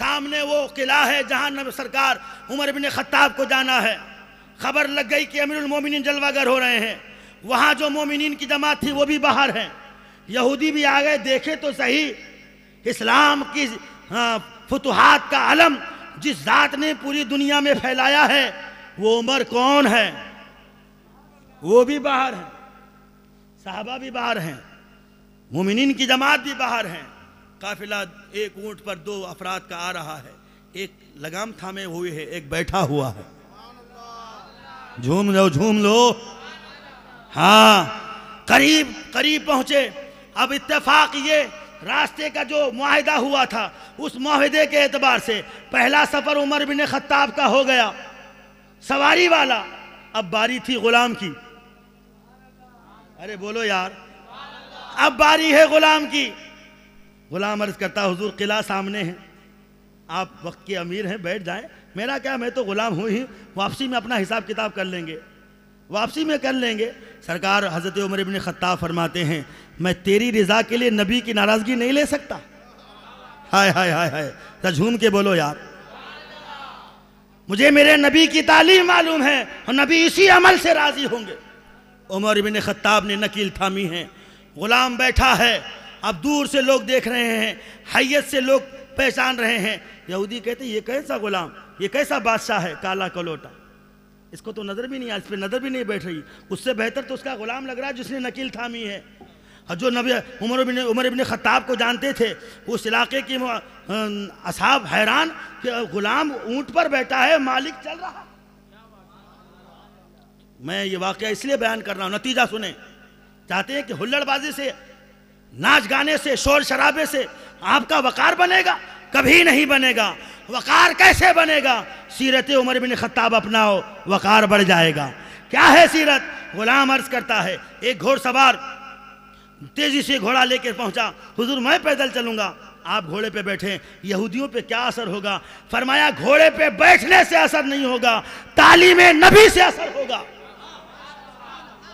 सामने वो किला है जहाँ नब सरकार उमर बिन खत्ताब को जाना है। खबर लग गई कि अमीर मोमिन जलवागर हो रहे हैं। वहाँ जो मोमिन की जमात थी, वो भी बाहर है। यहूदी भी आ गए, देखे तो सही। इस्लाम की फतुहात का अलम जिस जात ने पूरी दुनिया में फैलाया है, वो उमर कौन है? वो भी बाहर है। साहबा भी बाहर हैं। मोमिन की जमात भी बाहर हैं। काफिला एक ऊँट पर दो अफराद का आ रहा है। एक लगाम थामे हुए है, एक बैठा हुआ है। झूम लो झूम लो। हाँ करीब करीब पहुँचे। अब इत्तेफाक ये रास्ते का जो मुआहिदा हुआ था, उस मुआहिदे के एतबार से पहला सफ़र उमर बिन खत्ताब का हो गया। सवारी वाला, अब बारी थी गुलाम की। अरे बोलो यार, अब बारी है गुलाम की। गुलाम अर्ज़ करता हुजूर किला सामने है। आप वक्त के अमीर हैं, बैठ जाएँ। मेरा क्या, मैं तो गुलाम हूँ ही। वापसी में अपना हिसाब किताब कर लेंगे। वापसी में कर लेंगे। सरकार हज़रत उमर इबन ख़त्ताब फरमाते हैं, मैं तेरी रज़ा के लिए नबी की नाराज़गी नहीं ले सकता। हाय हाय हाय हाय। झूम के बोलो यार। मुझे मेरे नबी की तालीम मालूम है और नबी इसी अमल से राज़ी होंगे। उमर इबन ख़त्ताब ने नकील थामी है, गुलाम बैठा है अब दूर से लोग देख रहे हैं, हैयत से लोग पहचान रहे हैं। यहूदी कहते ये कैसा गुलाम? ये कैसा बादशाह है? काला कलोटा। इसको तो नज़र भी नहीं आ इस पर नज़र भी नहीं बैठ रही। उससे बेहतर तो उसका गुलाम लग रहा है जिसने नकील थामी है। और जो नबी, उमर बिन, उमर इबन ख़त्ताब को जानते थे, उस इलाके की असाब हैरान कि गुलाम ऊँट पर बैठा है, मालिक चल रहा मैं ये वाक़ इसलिए बयान कर रहा हूँ, नतीजा सुने। चाहते हैं कि हुल्लड़बाजी से नाच गाने से, शोर शराबे से आपका वकार बनेगा, कभी नहीं बनेगा। वकार कैसे बनेगा? सीरत उमर बिन खत्ताब अपनाओ, वकार बढ़ जाएगा। क्या है सीरत? गुलाम अर्ज़ करता है। एक घोड़सवार तेज़ी से घोड़ा लेकर पहुँचा। हुजूर, मैं पैदल चलूँगा। आप घोड़े पे बैठे। यहूदियों पे क्या असर होगा? फरमाया, घोड़े पे बैठने से असर नहीं होगा। तालीम नबी से असर होगा।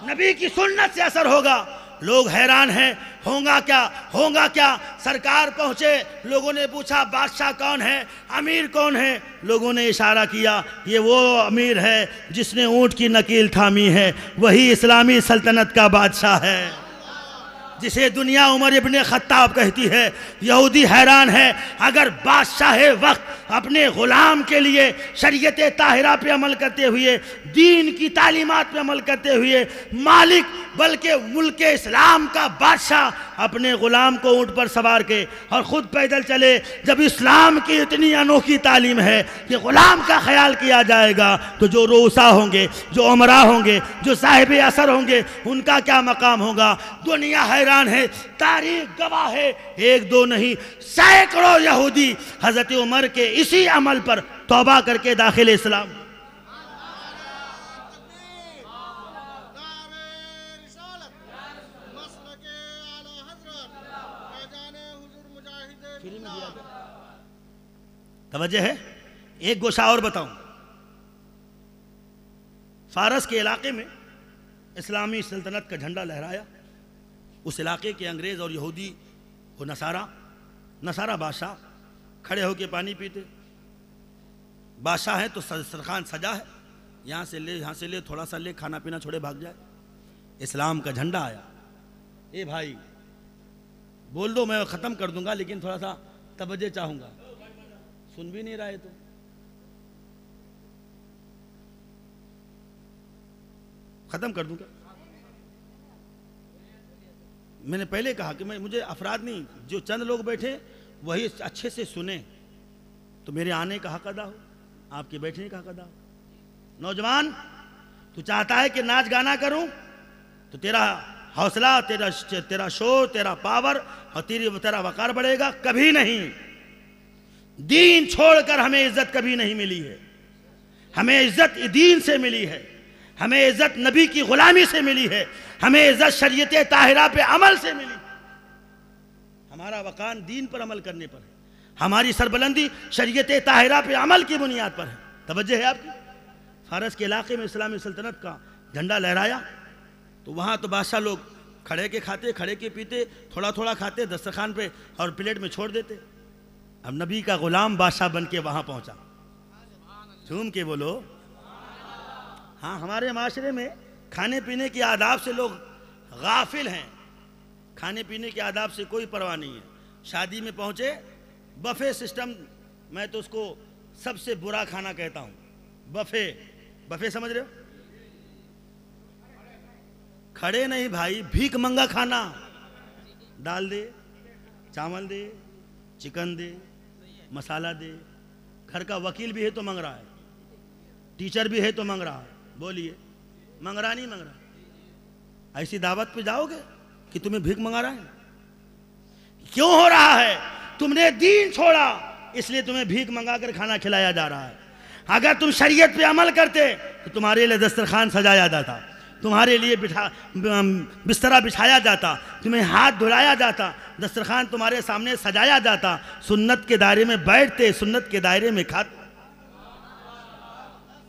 नबी की सुन्नत से असर होगा। लोग हैरान हैं, होगा क्या होगा क्या? सरकार पहुँचे, लोगों ने पूछा, बादशाह कौन है? अमीर कौन है? लोगों ने इशारा किया, ये वो अमीर है जिसने ऊँट की नकील थामी है, वही इस्लामी सल्तनत का बादशाह है। जिसे दुनिया उमर इबन खत्ताब कहती है, यहूदी हैरान है, अगर बादशाह वक्त अपने ग़ुलाम के लिए शरीयत ताहिरा पे अमल करते हुए, दीन की तालीमत पे अमल करते हुए, मालिक बल्कि मुल्क इस्लाम का बादशाह अपने ग़ुलाम को ऊँट पर सवार के और ख़ुद पैदल चले, जब इस्लाम की इतनी अनोखी तालीम है कि ग़ुलाम का ख्याल किया जाएगा तो जो रोसा होंगे, जो उमरा होंगे, जो साहिब असर होंगे, उनका क्या मकाम होगा? दुनिया हैरान है, तारीख गवाह है, एक दो नहीं, सैकड़ों यहूदी हज़रत उमर के इसी अमल पर तोबा करके दाखिल इस्लाम। तवजह है? एक गोशा और बताऊँ। फारस के इलाके में इस्लामी सल्तनत का झंडा लहराया। उस इलाके के अंग्रेज़ और यहूदी वो नसारा नसारा बादशाह खड़े होके पानी पीते। बादशाह है तो सरखान सजा है। यहाँ से ले, यहाँ से ले थोड़ा सा ले खाना पीना छोड़े भाग जाए। इस्लाम का झंडा आया। ए भाई, बोल दो, मैं ख़त्म कर दूँगा, लेकिन थोड़ा सा तवज्जो चाहूँगा। सुन भी नहीं रहे तो। ख़त्म कर दूँ क्या? मैंने पहले कहा कि मैं, मुझे अफराद नहीं, जो चंद लोग बैठे, वही अच्छे से सुने। तो मेरे आने का हक अदा हो? आपके बैठने का हक अदा हो? नौजवान, तू चाहता है कि नाच गाना करूँ? तो तेरा हौसला, तेरा तेरा शोर, तेरा पावर और तेरी, तेरा वकार बढ़ेगा। कभी नहीं। दीन छोड़कर हमें इज़्ज़त कभी नहीं मिली है। हमें इज़्ज़त दीन से मिली है। हमें इज़्ज़त नबी की गुलामी से मिली है। हमें इज़्ज़त शरीयत ताहिरा पे अमल से मिली हमारा वकान दीन पर अमल करने पर है। हमारी सरबलंदी शरीयत ताहिरा पे अमल की बुनियाद पर है। तवज्जो है आपकी? फारस के इलाके में इस्लामी सल्तनत का झंडा लहराया तो वहाँ तो बादशाह लोग खड़े के खाते, खड़े के पीते थोड़ा थोड़ा खाते, दस्तरखान पे और प्लेट में छोड़ देते। अब नबी का गुलाम बादशाह बन के वहाँ पहुँचा। झूम के बोलो। हाँ हमारे माशरे में खाने पीने के आदाब से लोग गाफिल हैं। खाने पीने के आदाब से कोई परवाह नहीं है। शादी में पहुँचे, बफे सिस्टम, मैं तो उसको सबसे बुरा खाना कहता हूँ। बफे। बफे समझ रहे हो? खड़े नहीं भाई, भीख मंगा खाना। दाल दे, चावल दे, चिकन दे मसाला दे। घर का वकील भी है तो मंग रहा है। टीचर भी है तो मंग रहा है। बोलिए, मंग रहा नहीं मंग रहा? ऐसी दावत पे जाओगे कि तुम्हें भीख मंगा रहा है? क्यों हो रहा है? तुमने दीन छोड़ा, इसलिए तुम्हें भीख मंगा कर खाना खिलाया जा रहा है। अगर तुम शरीयत पे अमल करते तो तुम्हारे लिए दस्तरखान सजाया जाता तुम्हारे लिए बिठा बिस्तरा बिछाया जाता, तुम्हें हाथ धुलाया जाता, दस्तरखान तुम्हारे सामने सजाया जाता, सुन्नत के दायरे में बैठते, सुन्नत के दायरे में खाते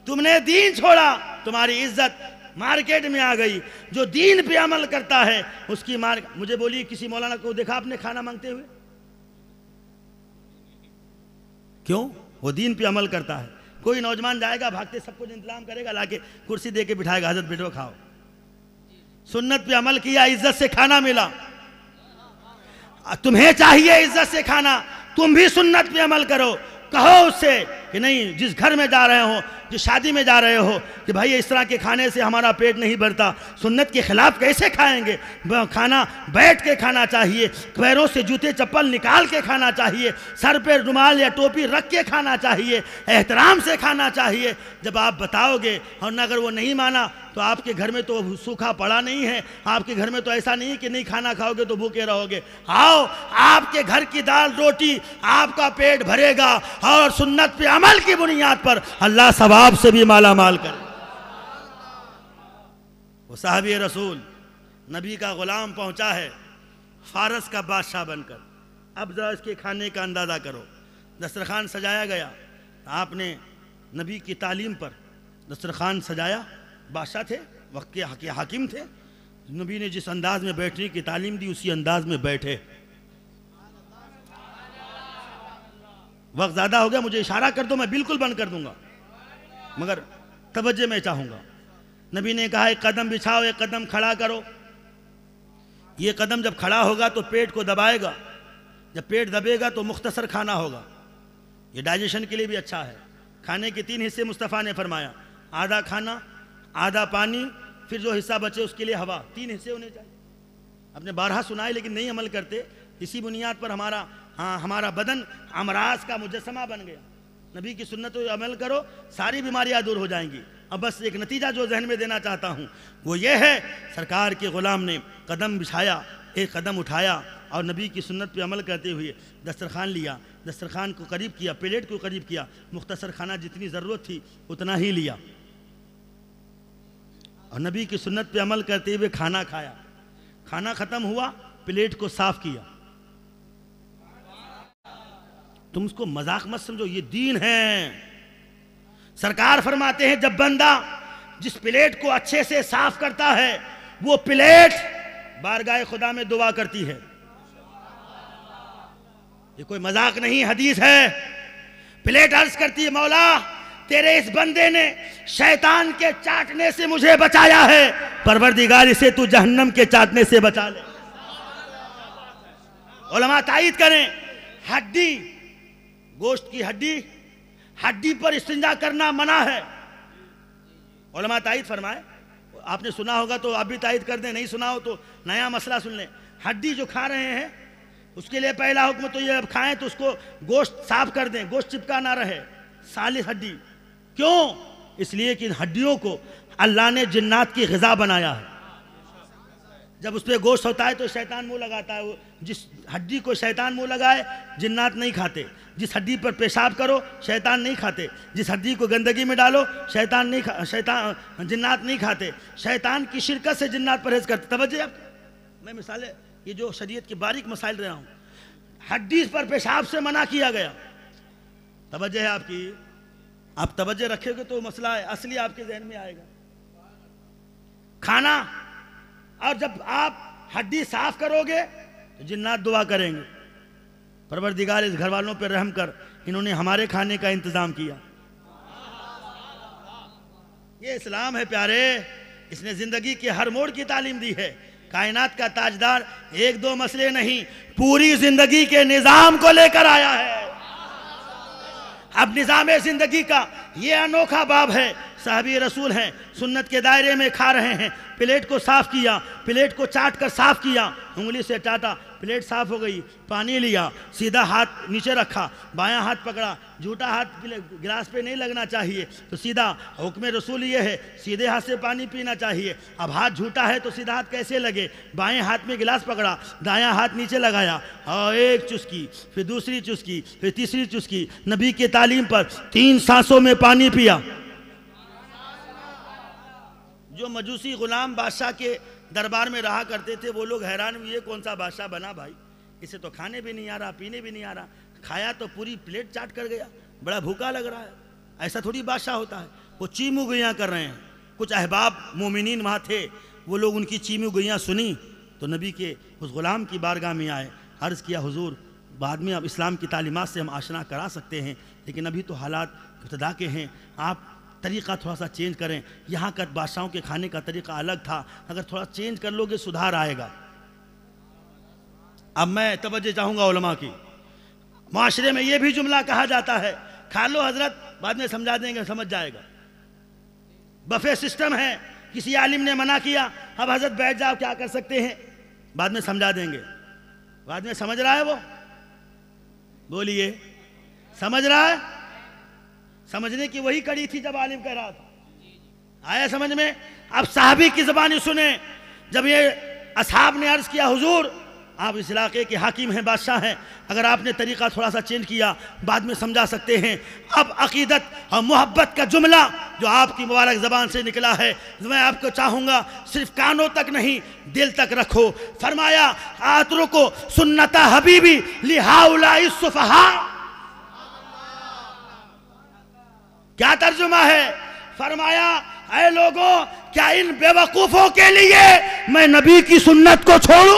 तुमने दीन छोड़ा, तुम्हारी इज़्ज़त मार्केट में आ गई, जो दीन पे अमल करता है, उसकी मार मुझे बोलिए, किसी मौलाना को देखा आपने खाना मांगते हुए? क्यों? वो दीन पे अमल करता है। कोई नौजवान जाएगा, भागते सब कुछ इंतज़ाम करेगा, लाके कुर्सी दे के बिठाएगा, हज़रत बेटो, खाओ। सुन्नत पे अमल किया, इज़्ज़त से खाना मिला। तुम्हें चाहिए इज़्ज़त से खाना, तुम भी सुन्नत पे अमल करो। कहो उससे कि नहीं, जिस घर में जा रहे हो, जिस शादी में जा रहे हो, कि भाई, इस तरह के खाने से हमारा पेट नहीं भरता। सुन्नत के खिलाफ कैसे खाएँगे? खाना, बैठ के खाना चाहिए, पैरों से जूते चप्पल निकाल के खाना चाहिए, सर पर रुमाल या टोपी रख के खाना चाहिए, एहतराम से खाना चाहिए। जब आप बताओगे, और अगर वो नहीं माना तो आपके घर में तो सूखा पड़ा नहीं है। आपके घर में तो ऐसा नहीं कि नहीं खाना खाओगे तो भूखे रहोगे। आओ, आपके घर की दाल रोटी आपका पेट भरेगा, और सुन्नत पे अमल की बुनियाद पर अल्लाह सवाब से भी माला माल करे। वो साहब रसूल, नबी का गुलाम पहुँचा है, फारस का बादशाह बनकर। अब जरा इसके खाने का अंदाज़ा करो। दस्तरखान सजाया गया। आपने नबी की तालीम पर दस्तरखान सजाया। बादशाह थे, वक्त के हाकिम थे। नबी ने जिस अंदाज में बैठने की तालीम दी, उसी अंदाज में बैठे। वक्त ज़्यादा हो गया, मुझे इशारा कर दो, मैं बिल्कुल बंद कर दूँगा। मगर तवज्जो मैं चाहूँगा। नबी ने कहा, एक कदम बिछाओ, एक कदम खड़ा करो। ये कदम जब खड़ा होगा तो पेट को दबाएगा। जब पेट दबेगा तो मुख्तसर खाना होगा। ये डाइजेशन के लिए भी अच्छा है। खाने के तीन हिस्से मुस्तफ़ा ने फरमाया। आधा खाना, आधा पानी, फिर जो हिस्सा बचे उसके लिए हवा। तीन हिस्से होने चाहिए। अपने बारह सुनाए लेकिन नहीं अमल करते। इसी बुनियाद पर हमारा हाँ हमारा बदन अमराज का मुजस्मा बन गया। नबी की सुन्नत अमल करो, सारी बीमारियाँ दूर हो जाएँगी। अब बस एक नतीजा जो जहन में देना चाहता हूँ, वो ये है, सरकार के ग़ुलाम ने कदम बिछाया, एक कदम उठाया और नबी की सुन्नत पे अमल करते हुए दस्तरखान लिया। दस्तरखान को करीब किया, प्लेट को करीब किया, मुख्तसर खाना जितनी ज़रूरत थी, उतना ही लिया। और नबी की सुन्नत पे अमल करते हुए खाना खाया। खाना ख़त्म हुआ, प्लेट को साफ़ किया। तुम उसको मज़ाक मत समझो, ये दीन है। सरकार फरमाते हैं, जब बंदा जिस प्लेट को अच्छे से साफ़ करता है, वो प्लेट बारगाह खुदा में दुआ करती है। ये कोई मज़ाक नहीं, हदीस है। प्लेट अर्ज़ करती है, मौला, तेरे इस बंदे ने शैतान के चाटने से मुझे बचाया है, परवरदिगार, इसे तू जहन्नम के चाटने से बचा ले। करें, हड्डी गोश्त की हड्डी हड्डी पर इस्तेंजा करना मना है। ओलमा तायद फरमाए, आपने सुना होगा तो आप भी तायद कर दें, नहीं सुना हो तो नया मसला सुन लें। हड्डी जो खा रहे हैं, उसके लिए पहला हुक्म तो ये अब खाएँ तो उसको गोश्त साफ़ कर दें, गोश्त चिपका ना रहे सालिस हड्डी। क्यों? इसलिए कि इन हड्डियों को अल्लाह ने जिन्नात की गज़ा बनाया है। जब उस पर गोश्त होता है तो शैतान मुँह लगाता है, वो जिस हड्डी को शैतान मुँह लगाए, जिन्नात नहीं खाते। जिस हड्डी पर पेशाब करो, शैतान नहीं खाते। जिस हड्डी को गंदगी में डालो, शैतान नहीं खा, शैतान, जिन्नात नहीं खाते। शैतान की शिरकत से जिन्नात परहेज करते। तवज्जो आप मैं मिसालें, ये जो शरीयत की बारीक मसाइल रहा हूँ, हड्डी पर पेशाब से मना किया गया। तवज्जो है आपकी। आप तवज्जो रखेंगे तो मसला है असली आपके जहन में आएगा। खाना, और जब आप हड्डी साफ़ करोगे तो जिन्नात दुआ करेंगे। परवरदिगार, इस घर वालों पर रहम कर इन्होंने हमारे खाने का इंतज़ाम किया। ये इस्लाम है प्यारे। इसने ज़िंदगी के हर मोड़ की तालीम दी है। कायनात का ताजदार एक दो मसले नहीं, पूरी ज़िंदगी के निज़ाम को लेकर आया है। अब निज़ाम ज़िंदगी का ये अनोखा बाब है। साहबी रसूल हैं, सुन्नत के दायरे में खा रहे हैं। प्लेट को साफ़ किया, प्लेट को चाट कर साफ़ किया। उंगली से चाटा प्लेट साफ़ हो गई, पानी लिया, सीधा हाथ नीचे रखा, बायां हाथ पकड़ा, झूठा हाथ गिलास पे नहीं लगना चाहिए तो सीधा हुक्म रसूल ये है, सीधे हाथ से पानी पीना चाहिए, अब हाथ झूठा है तो सीधा हाथ कैसे लगे, बाएँ हाथ में गिलास पकड़ा, दायां हाथ नीचे लगाया और एक चुस्की, फिर दूसरी चुस्की, फिर तीसरी चुस्की, नबी के तालीम पर तीन सांसों में पानी पिया। जो मजूसी गुलाम बादशाह के दरबार में रहा करते थे, वो लोग हैरान हुए कौन सा बादशाह बना भाई? इसे तो खाने भी नहीं आ रहा, पीने भी नहीं आ रहा। खाया तो पूरी प्लेट चाट कर गया, बड़ा भूखा लग रहा है। ऐसा थोड़ी बादशाह होता है। वो चीमू गैया कर रहे हैं। कुछ अहबाब मोमिन वहाँ थे, वो लोग उनकी चीमू गैया सुनी तो नबी के उस गुलाम की बारगाह में आए। अर्ज़ किया, हुजूर, बाद में अब इस्लाम की तालीमत से हम आशना करा सकते हैं, लेकिन अभी तो हालात इब्तदा के हैं। आप तरीक़ा थोड़ा सा चेंज करें। यहाँ का बादशाहों के खाने का तरीका अलग था। अगर थोड़ा चेंज कर लोगे, सुधार आएगा। अब मैं तवज्जो चाहूँगा उलमा की। माशरे में ये भी जुमला कहा जाता है, खा लो हज़रत, बाद में समझा देंगे, समझ जाएगा। बफे सिस्टम है, किसी आलिम ने मना किया, अब हज़रत बैठ जाओ, क्या कर सकते हैं? बाद में समझा देंगे। बाद में समझ रहा है वो? बोलिए, समझ रहा है? समझने की वही कड़ी थी जब आलिम कह रहा था। आया समझ में? अब साहबी की जबानी सुने। जब ये असहाब ने अर्ज़ किया, हुजूर, आप इस इलाके के हाकिम हैं, बादशाह हैं। अगर आपने तरीका थोड़ा सा चेंज किया, बाद में समझा सकते हैं। अब अकीदत और मोहब्बत का जुमला जो आपकी मुबारक ज़बान से निकला है, मैं आपको चाहूँगा, सिर्फ़ कानों तक नहीं, दिल तक रखो। फरमाया, आतरों को सुन्नता हबीबी लिहाउला क्या तर्जुमा है? फरमाया अरे लोगों, क्या इन बेवकूफों के लिए मैं नबी की सुन्नत को छोड़ू?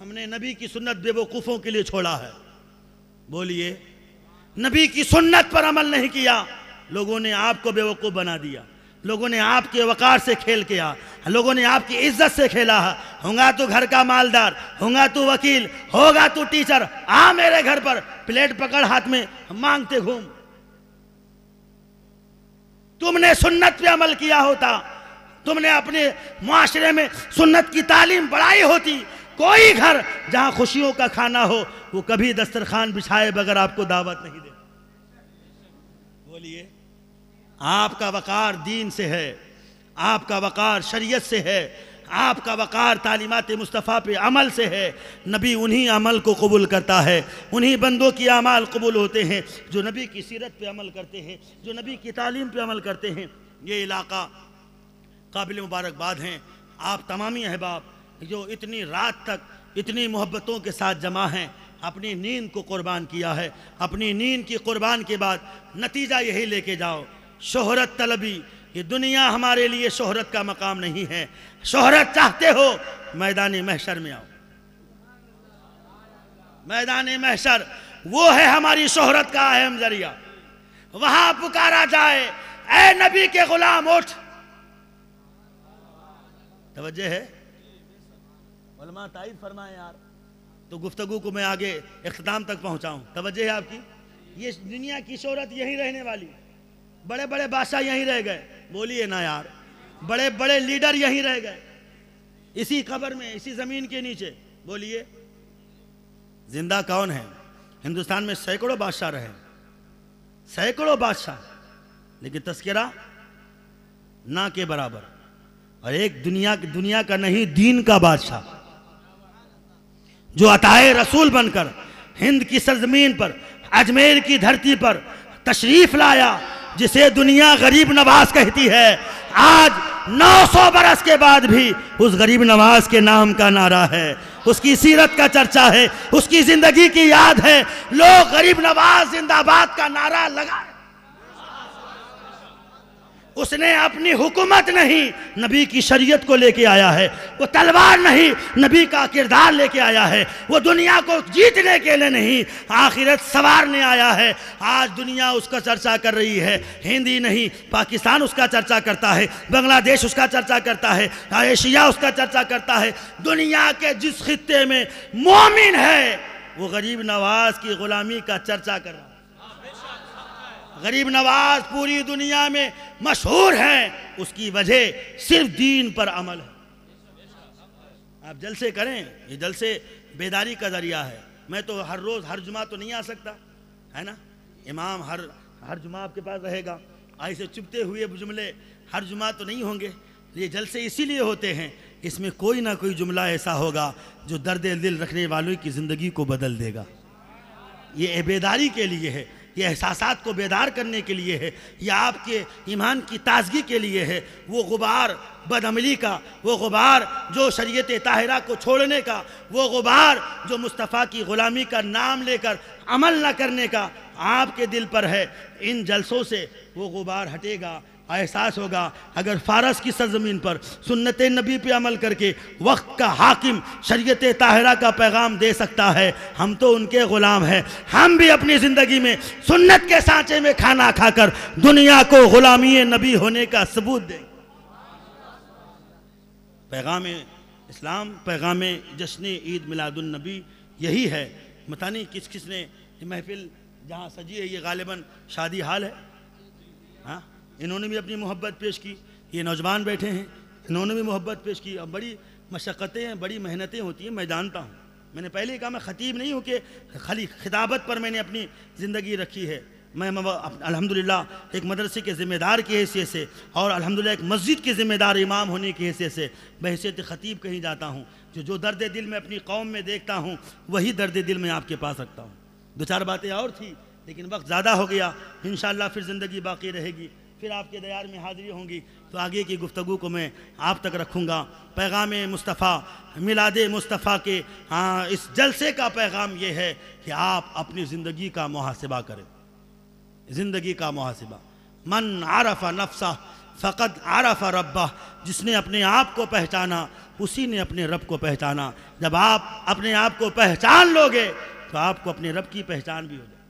हमने नबी की सुन्नत बेवकूफों के लिए छोड़ा है। बोलिए, नबी की सुन्नत पर अमल नहीं किया, लोगों ने आपको बेवकूफ़ बना दिया। लोगों ने आपके वकार से खेल किया, लोगों ने आपकी इज़्ज़त से खेला है। होगा तू घर का मालदार, होगा तू वकील, होगा तू टीचर, आ मेरे घर पर, प्लेट पकड़ हाथ में मांगते घूम। तुमने सुन्नत पे अमल किया होता, तुमने अपने मुआशरे में सुन्नत की तालीम बढ़ाई होती। कोई घर जहाँ खुशियों का खाना हो, वो कभी दस्तरखान बिछाए बगैर आपको दावत नहीं दे बोलिए। आपका वक़ार दीन से है, आपका वक़ार शरीयत से है, आपका वक़ार तालीमत मुस्तफ़ा पे अमल से है। नबी उन्हीं अमल को कबूल करता है, उन्हीं बंदों की अमाल कबूल होते हैं जो नबी की सीरत पे अमल करते हैं, जो नबी की तालीम पे अमल करते हैं। ये इलाका काबिल मुबारकबाद हैं। आप तमामी अहबाब जो इतनी रात तक इतनी मोहब्बतों के साथ जमा हैं, अपनी नींद को कुर्बान किया है, अपनी नींद की कुर्बान के बाद नतीजा यही लेके जाओ शोहरत तलबी, ये दुनिया हमारे लिए शोहरत का मकाम नहीं है। शोहरत चाहते हो मैदान महशर में आओ। मैदान महशर, वो है हमारी शोहरत का अहम ज़रिया। वहाँ पुकारा जाए, ए नबी के गुलाम, उठ। तवज्जो है? ताइफ फरमाए, यार तो गुफ्तगु को मैं आगे अख्ताम तक पहुंचाऊं। तवज्जो है आपकी? ये दुनिया की शोहरत यही रहने वाली। बड़े बड़े बादशाह यहीं रह गए। बोलिए ना यार बड़े बड़े लीडर यहीं रह गए। इसी खबर में, इसी ज़मीन के नीचे। बोलिए, ज़िंदा कौन है? हिंदुस्तान में सैकड़ों बादशाह रहे। सैकड़ों बादशाह। लेकिन तस्करा, ना के बराबर। और एक दुनिया दुनिया का नहीं, दीन का बादशाह। जो अताए रसूल बनकर, हिंद की सरजमीन पर, अजमेर की धरती पर तशरीफ़ लाया जिसे दुनिया गरीब नवाज़ कहती है, आज 900 बरस के बाद भी उस गरीब नवाज़ के नाम का नारा है। उसकी सीरत का चर्चा है, उसकी ज़िंदगी की याद है। लोग गरीब नवाज़ जिंदाबाद का नारा लगा उसने अपनी हुकूमत नहीं नबी की शरीयत को लेके आया है। वो तलवार नहीं नबी का किरदार लेके आया है। वो दुनिया को जीतने के लिए नहीं, आखिरत सवारने आया है। आज दुनिया उसका चर्चा कर रही है। हिंदी नहीं, पाकिस्तान उसका चर्चा करता है। बांग्लादेश उसका चर्चा करता है। एशिया उसका चर्चा करता है। दुनिया के जिस खत्े में मोमिन है, वो गरीब नवाज़ की गुलामी का चर्चा कर रहा गरीब नवाज़ पूरी दुनिया में मशहूर हैं, उसकी वजह सिर्फ़ दीन पर अमल है। आप जलसे करें, ये जलसे बेदारी का ज़रिया है। मैं तो हर रोज़, हर जुमा तो नहीं आ सकता, है ना? इमाम हर हर जुमा आपके पास रहेगा। ऐसे चुपते हुए जुमले हर जुमा तो नहीं होंगे। ये जलसे इसीलिए होते हैं, इसमें कोई ना कोई जुमला ऐसा होगा जो दर्द दिल रखने वालों की ज़िंदगी को बदल देगा। ये बेदारी के लिए है। ये एहसास को बेदार करने के लिए है या आपके ईमान की ताजगी के लिए है। वो गुबार बदअमली का, वो गुबार जो शरीयत ताहरा को छोड़ने का, वो गुबार जो मुस्तफ़ा की ग़ुलामी का नाम लेकर अमल न करने का आपके दिल पर है। इन जलसों से वो गुबार हटेगा एहसास होगा, अगर फारस की सरजमीन पर सुन्नत नबी पे अमल करके वक्त का हाकिम शरीयत ताहरा का पैगाम दे सकता है, हम तो उनके ग़ुलाम हैं। हम भी अपनी ज़िंदगी में सुन्नत के सांचे में खाना खाकर दुनिया को ग़ुलामी नबी होने का सबूत दें। पैगाम इस्लाम, पैगाम जश्न ईद मिलादुलनबी यही है। पता नहीं किस किस ने महफिल, जहाँ सजी है, ये गालिबा शादी हाल हाँ। इन्होंने भी अपनी मोहब्बत पेश की। ये नौजवान बैठे हैं, इन्होंने भी मोहब्बत पेश की। अब बड़ी मशक्क़तें हैं बड़ी मेहनतें होती हैं मैं जानता हूँ। मैंने पहले ही कहा, मैं ख़तीब नहीं हूँ कि खाली खिताबत पर मैंने अपनी ज़िंदगी रखी है। मैं अल्हम्दुलिल्लाह, एक मदरसे के ज़िम्मेदार की हैसियत से और अल्हम्दुलिल्लाह, एक मस्जिद के ज़िम्मेदार इमाम होने की हैसियत से बहसीत ख़तीब कहीं जाता हूँ। जो जो दर्द दिल में अपनी कौम में देखता हूँ, वही दर्द दिल में आपके पास रखता हूँ। दो चार बातें और थी, लेकिन वक्त ज़्यादा हो गया। इन फिर ज़िंदगी बाकी रहेगी। फिर आपके दयार में हाजिरी होंगी। तो आगे की गुफ्तु को मैं आप तक रखूँगा। पैगाम मुस्तफ़ा, मिलाद मुस्तफ़ा के हाँ इस जलसे का पैगाम ये है कि आप अपनी ज़िंदगी का मुहासिबा करें। ज़िंदगी का मुहासिबा। मन आरफा नफसा फ़कत आरफा रब्बा, जिसने अपने आप को पहचाना, उसी ने अपने रब को पहचाना। जब आप अपने आप को पहचान लोगे तो आपको अपने रब की पहचान भी हो जाए।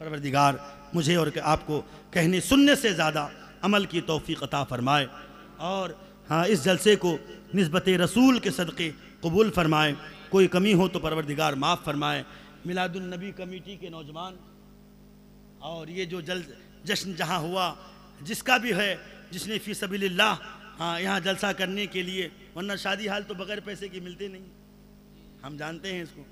परवरदिगार मुझे और आपको कहने सुनने से ज़्यादा अमल की तोफ़ी अता फ़रमाए। और हाँ इस जलसे को नस्बत रसूल के सदक़े कबूल फ़रमाए। कोई कमी हो तो परवरदिगार माफ़ फरमाए। मिलादुलनबी कमेटी के नौजवान, और ये जो जल जश्न जहाँ हुआ, जिसका भी है, जिसने फ़ी सबील्ला हाँ यहाँ जलसा करने के लिए, वरना शादी हाल तो बगैर पैसे की मिलते नहीं। हम जानते हैं इसको।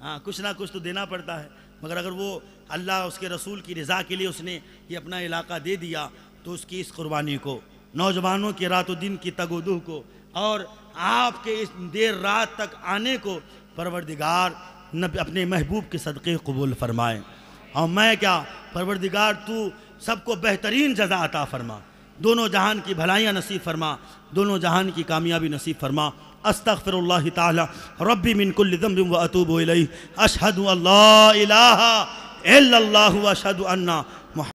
हाँ कुछ ना कुछ तो देना पड़ता है। मगर अगर वो अल्लाह उसके रसूल की रज़ा के लिए उसने ये अपना इलाका दे दिया तो उसकी इस कुर्बानी को, नौजवानों के रात दिन की तगोदूह को और आपके इस देर रात तक आने को परवरदिगार न अपने महबूब के सदक़े कबूल फरमाए। और मैं क्या, परवरदिगार, तू सबको बेहतरीन जजा अता फरमा। दोनों जहान की भलाइयाँ नसीब फरमा, दोनों जहान की कामयाबी नसीब फरमा। अस्तगफिरुल्लाह ताला रब्बी मिन कुल्लि व अतूबु अशहदु अल्ला इलाहा इल्लल्लाहु व अशहदु अन्ना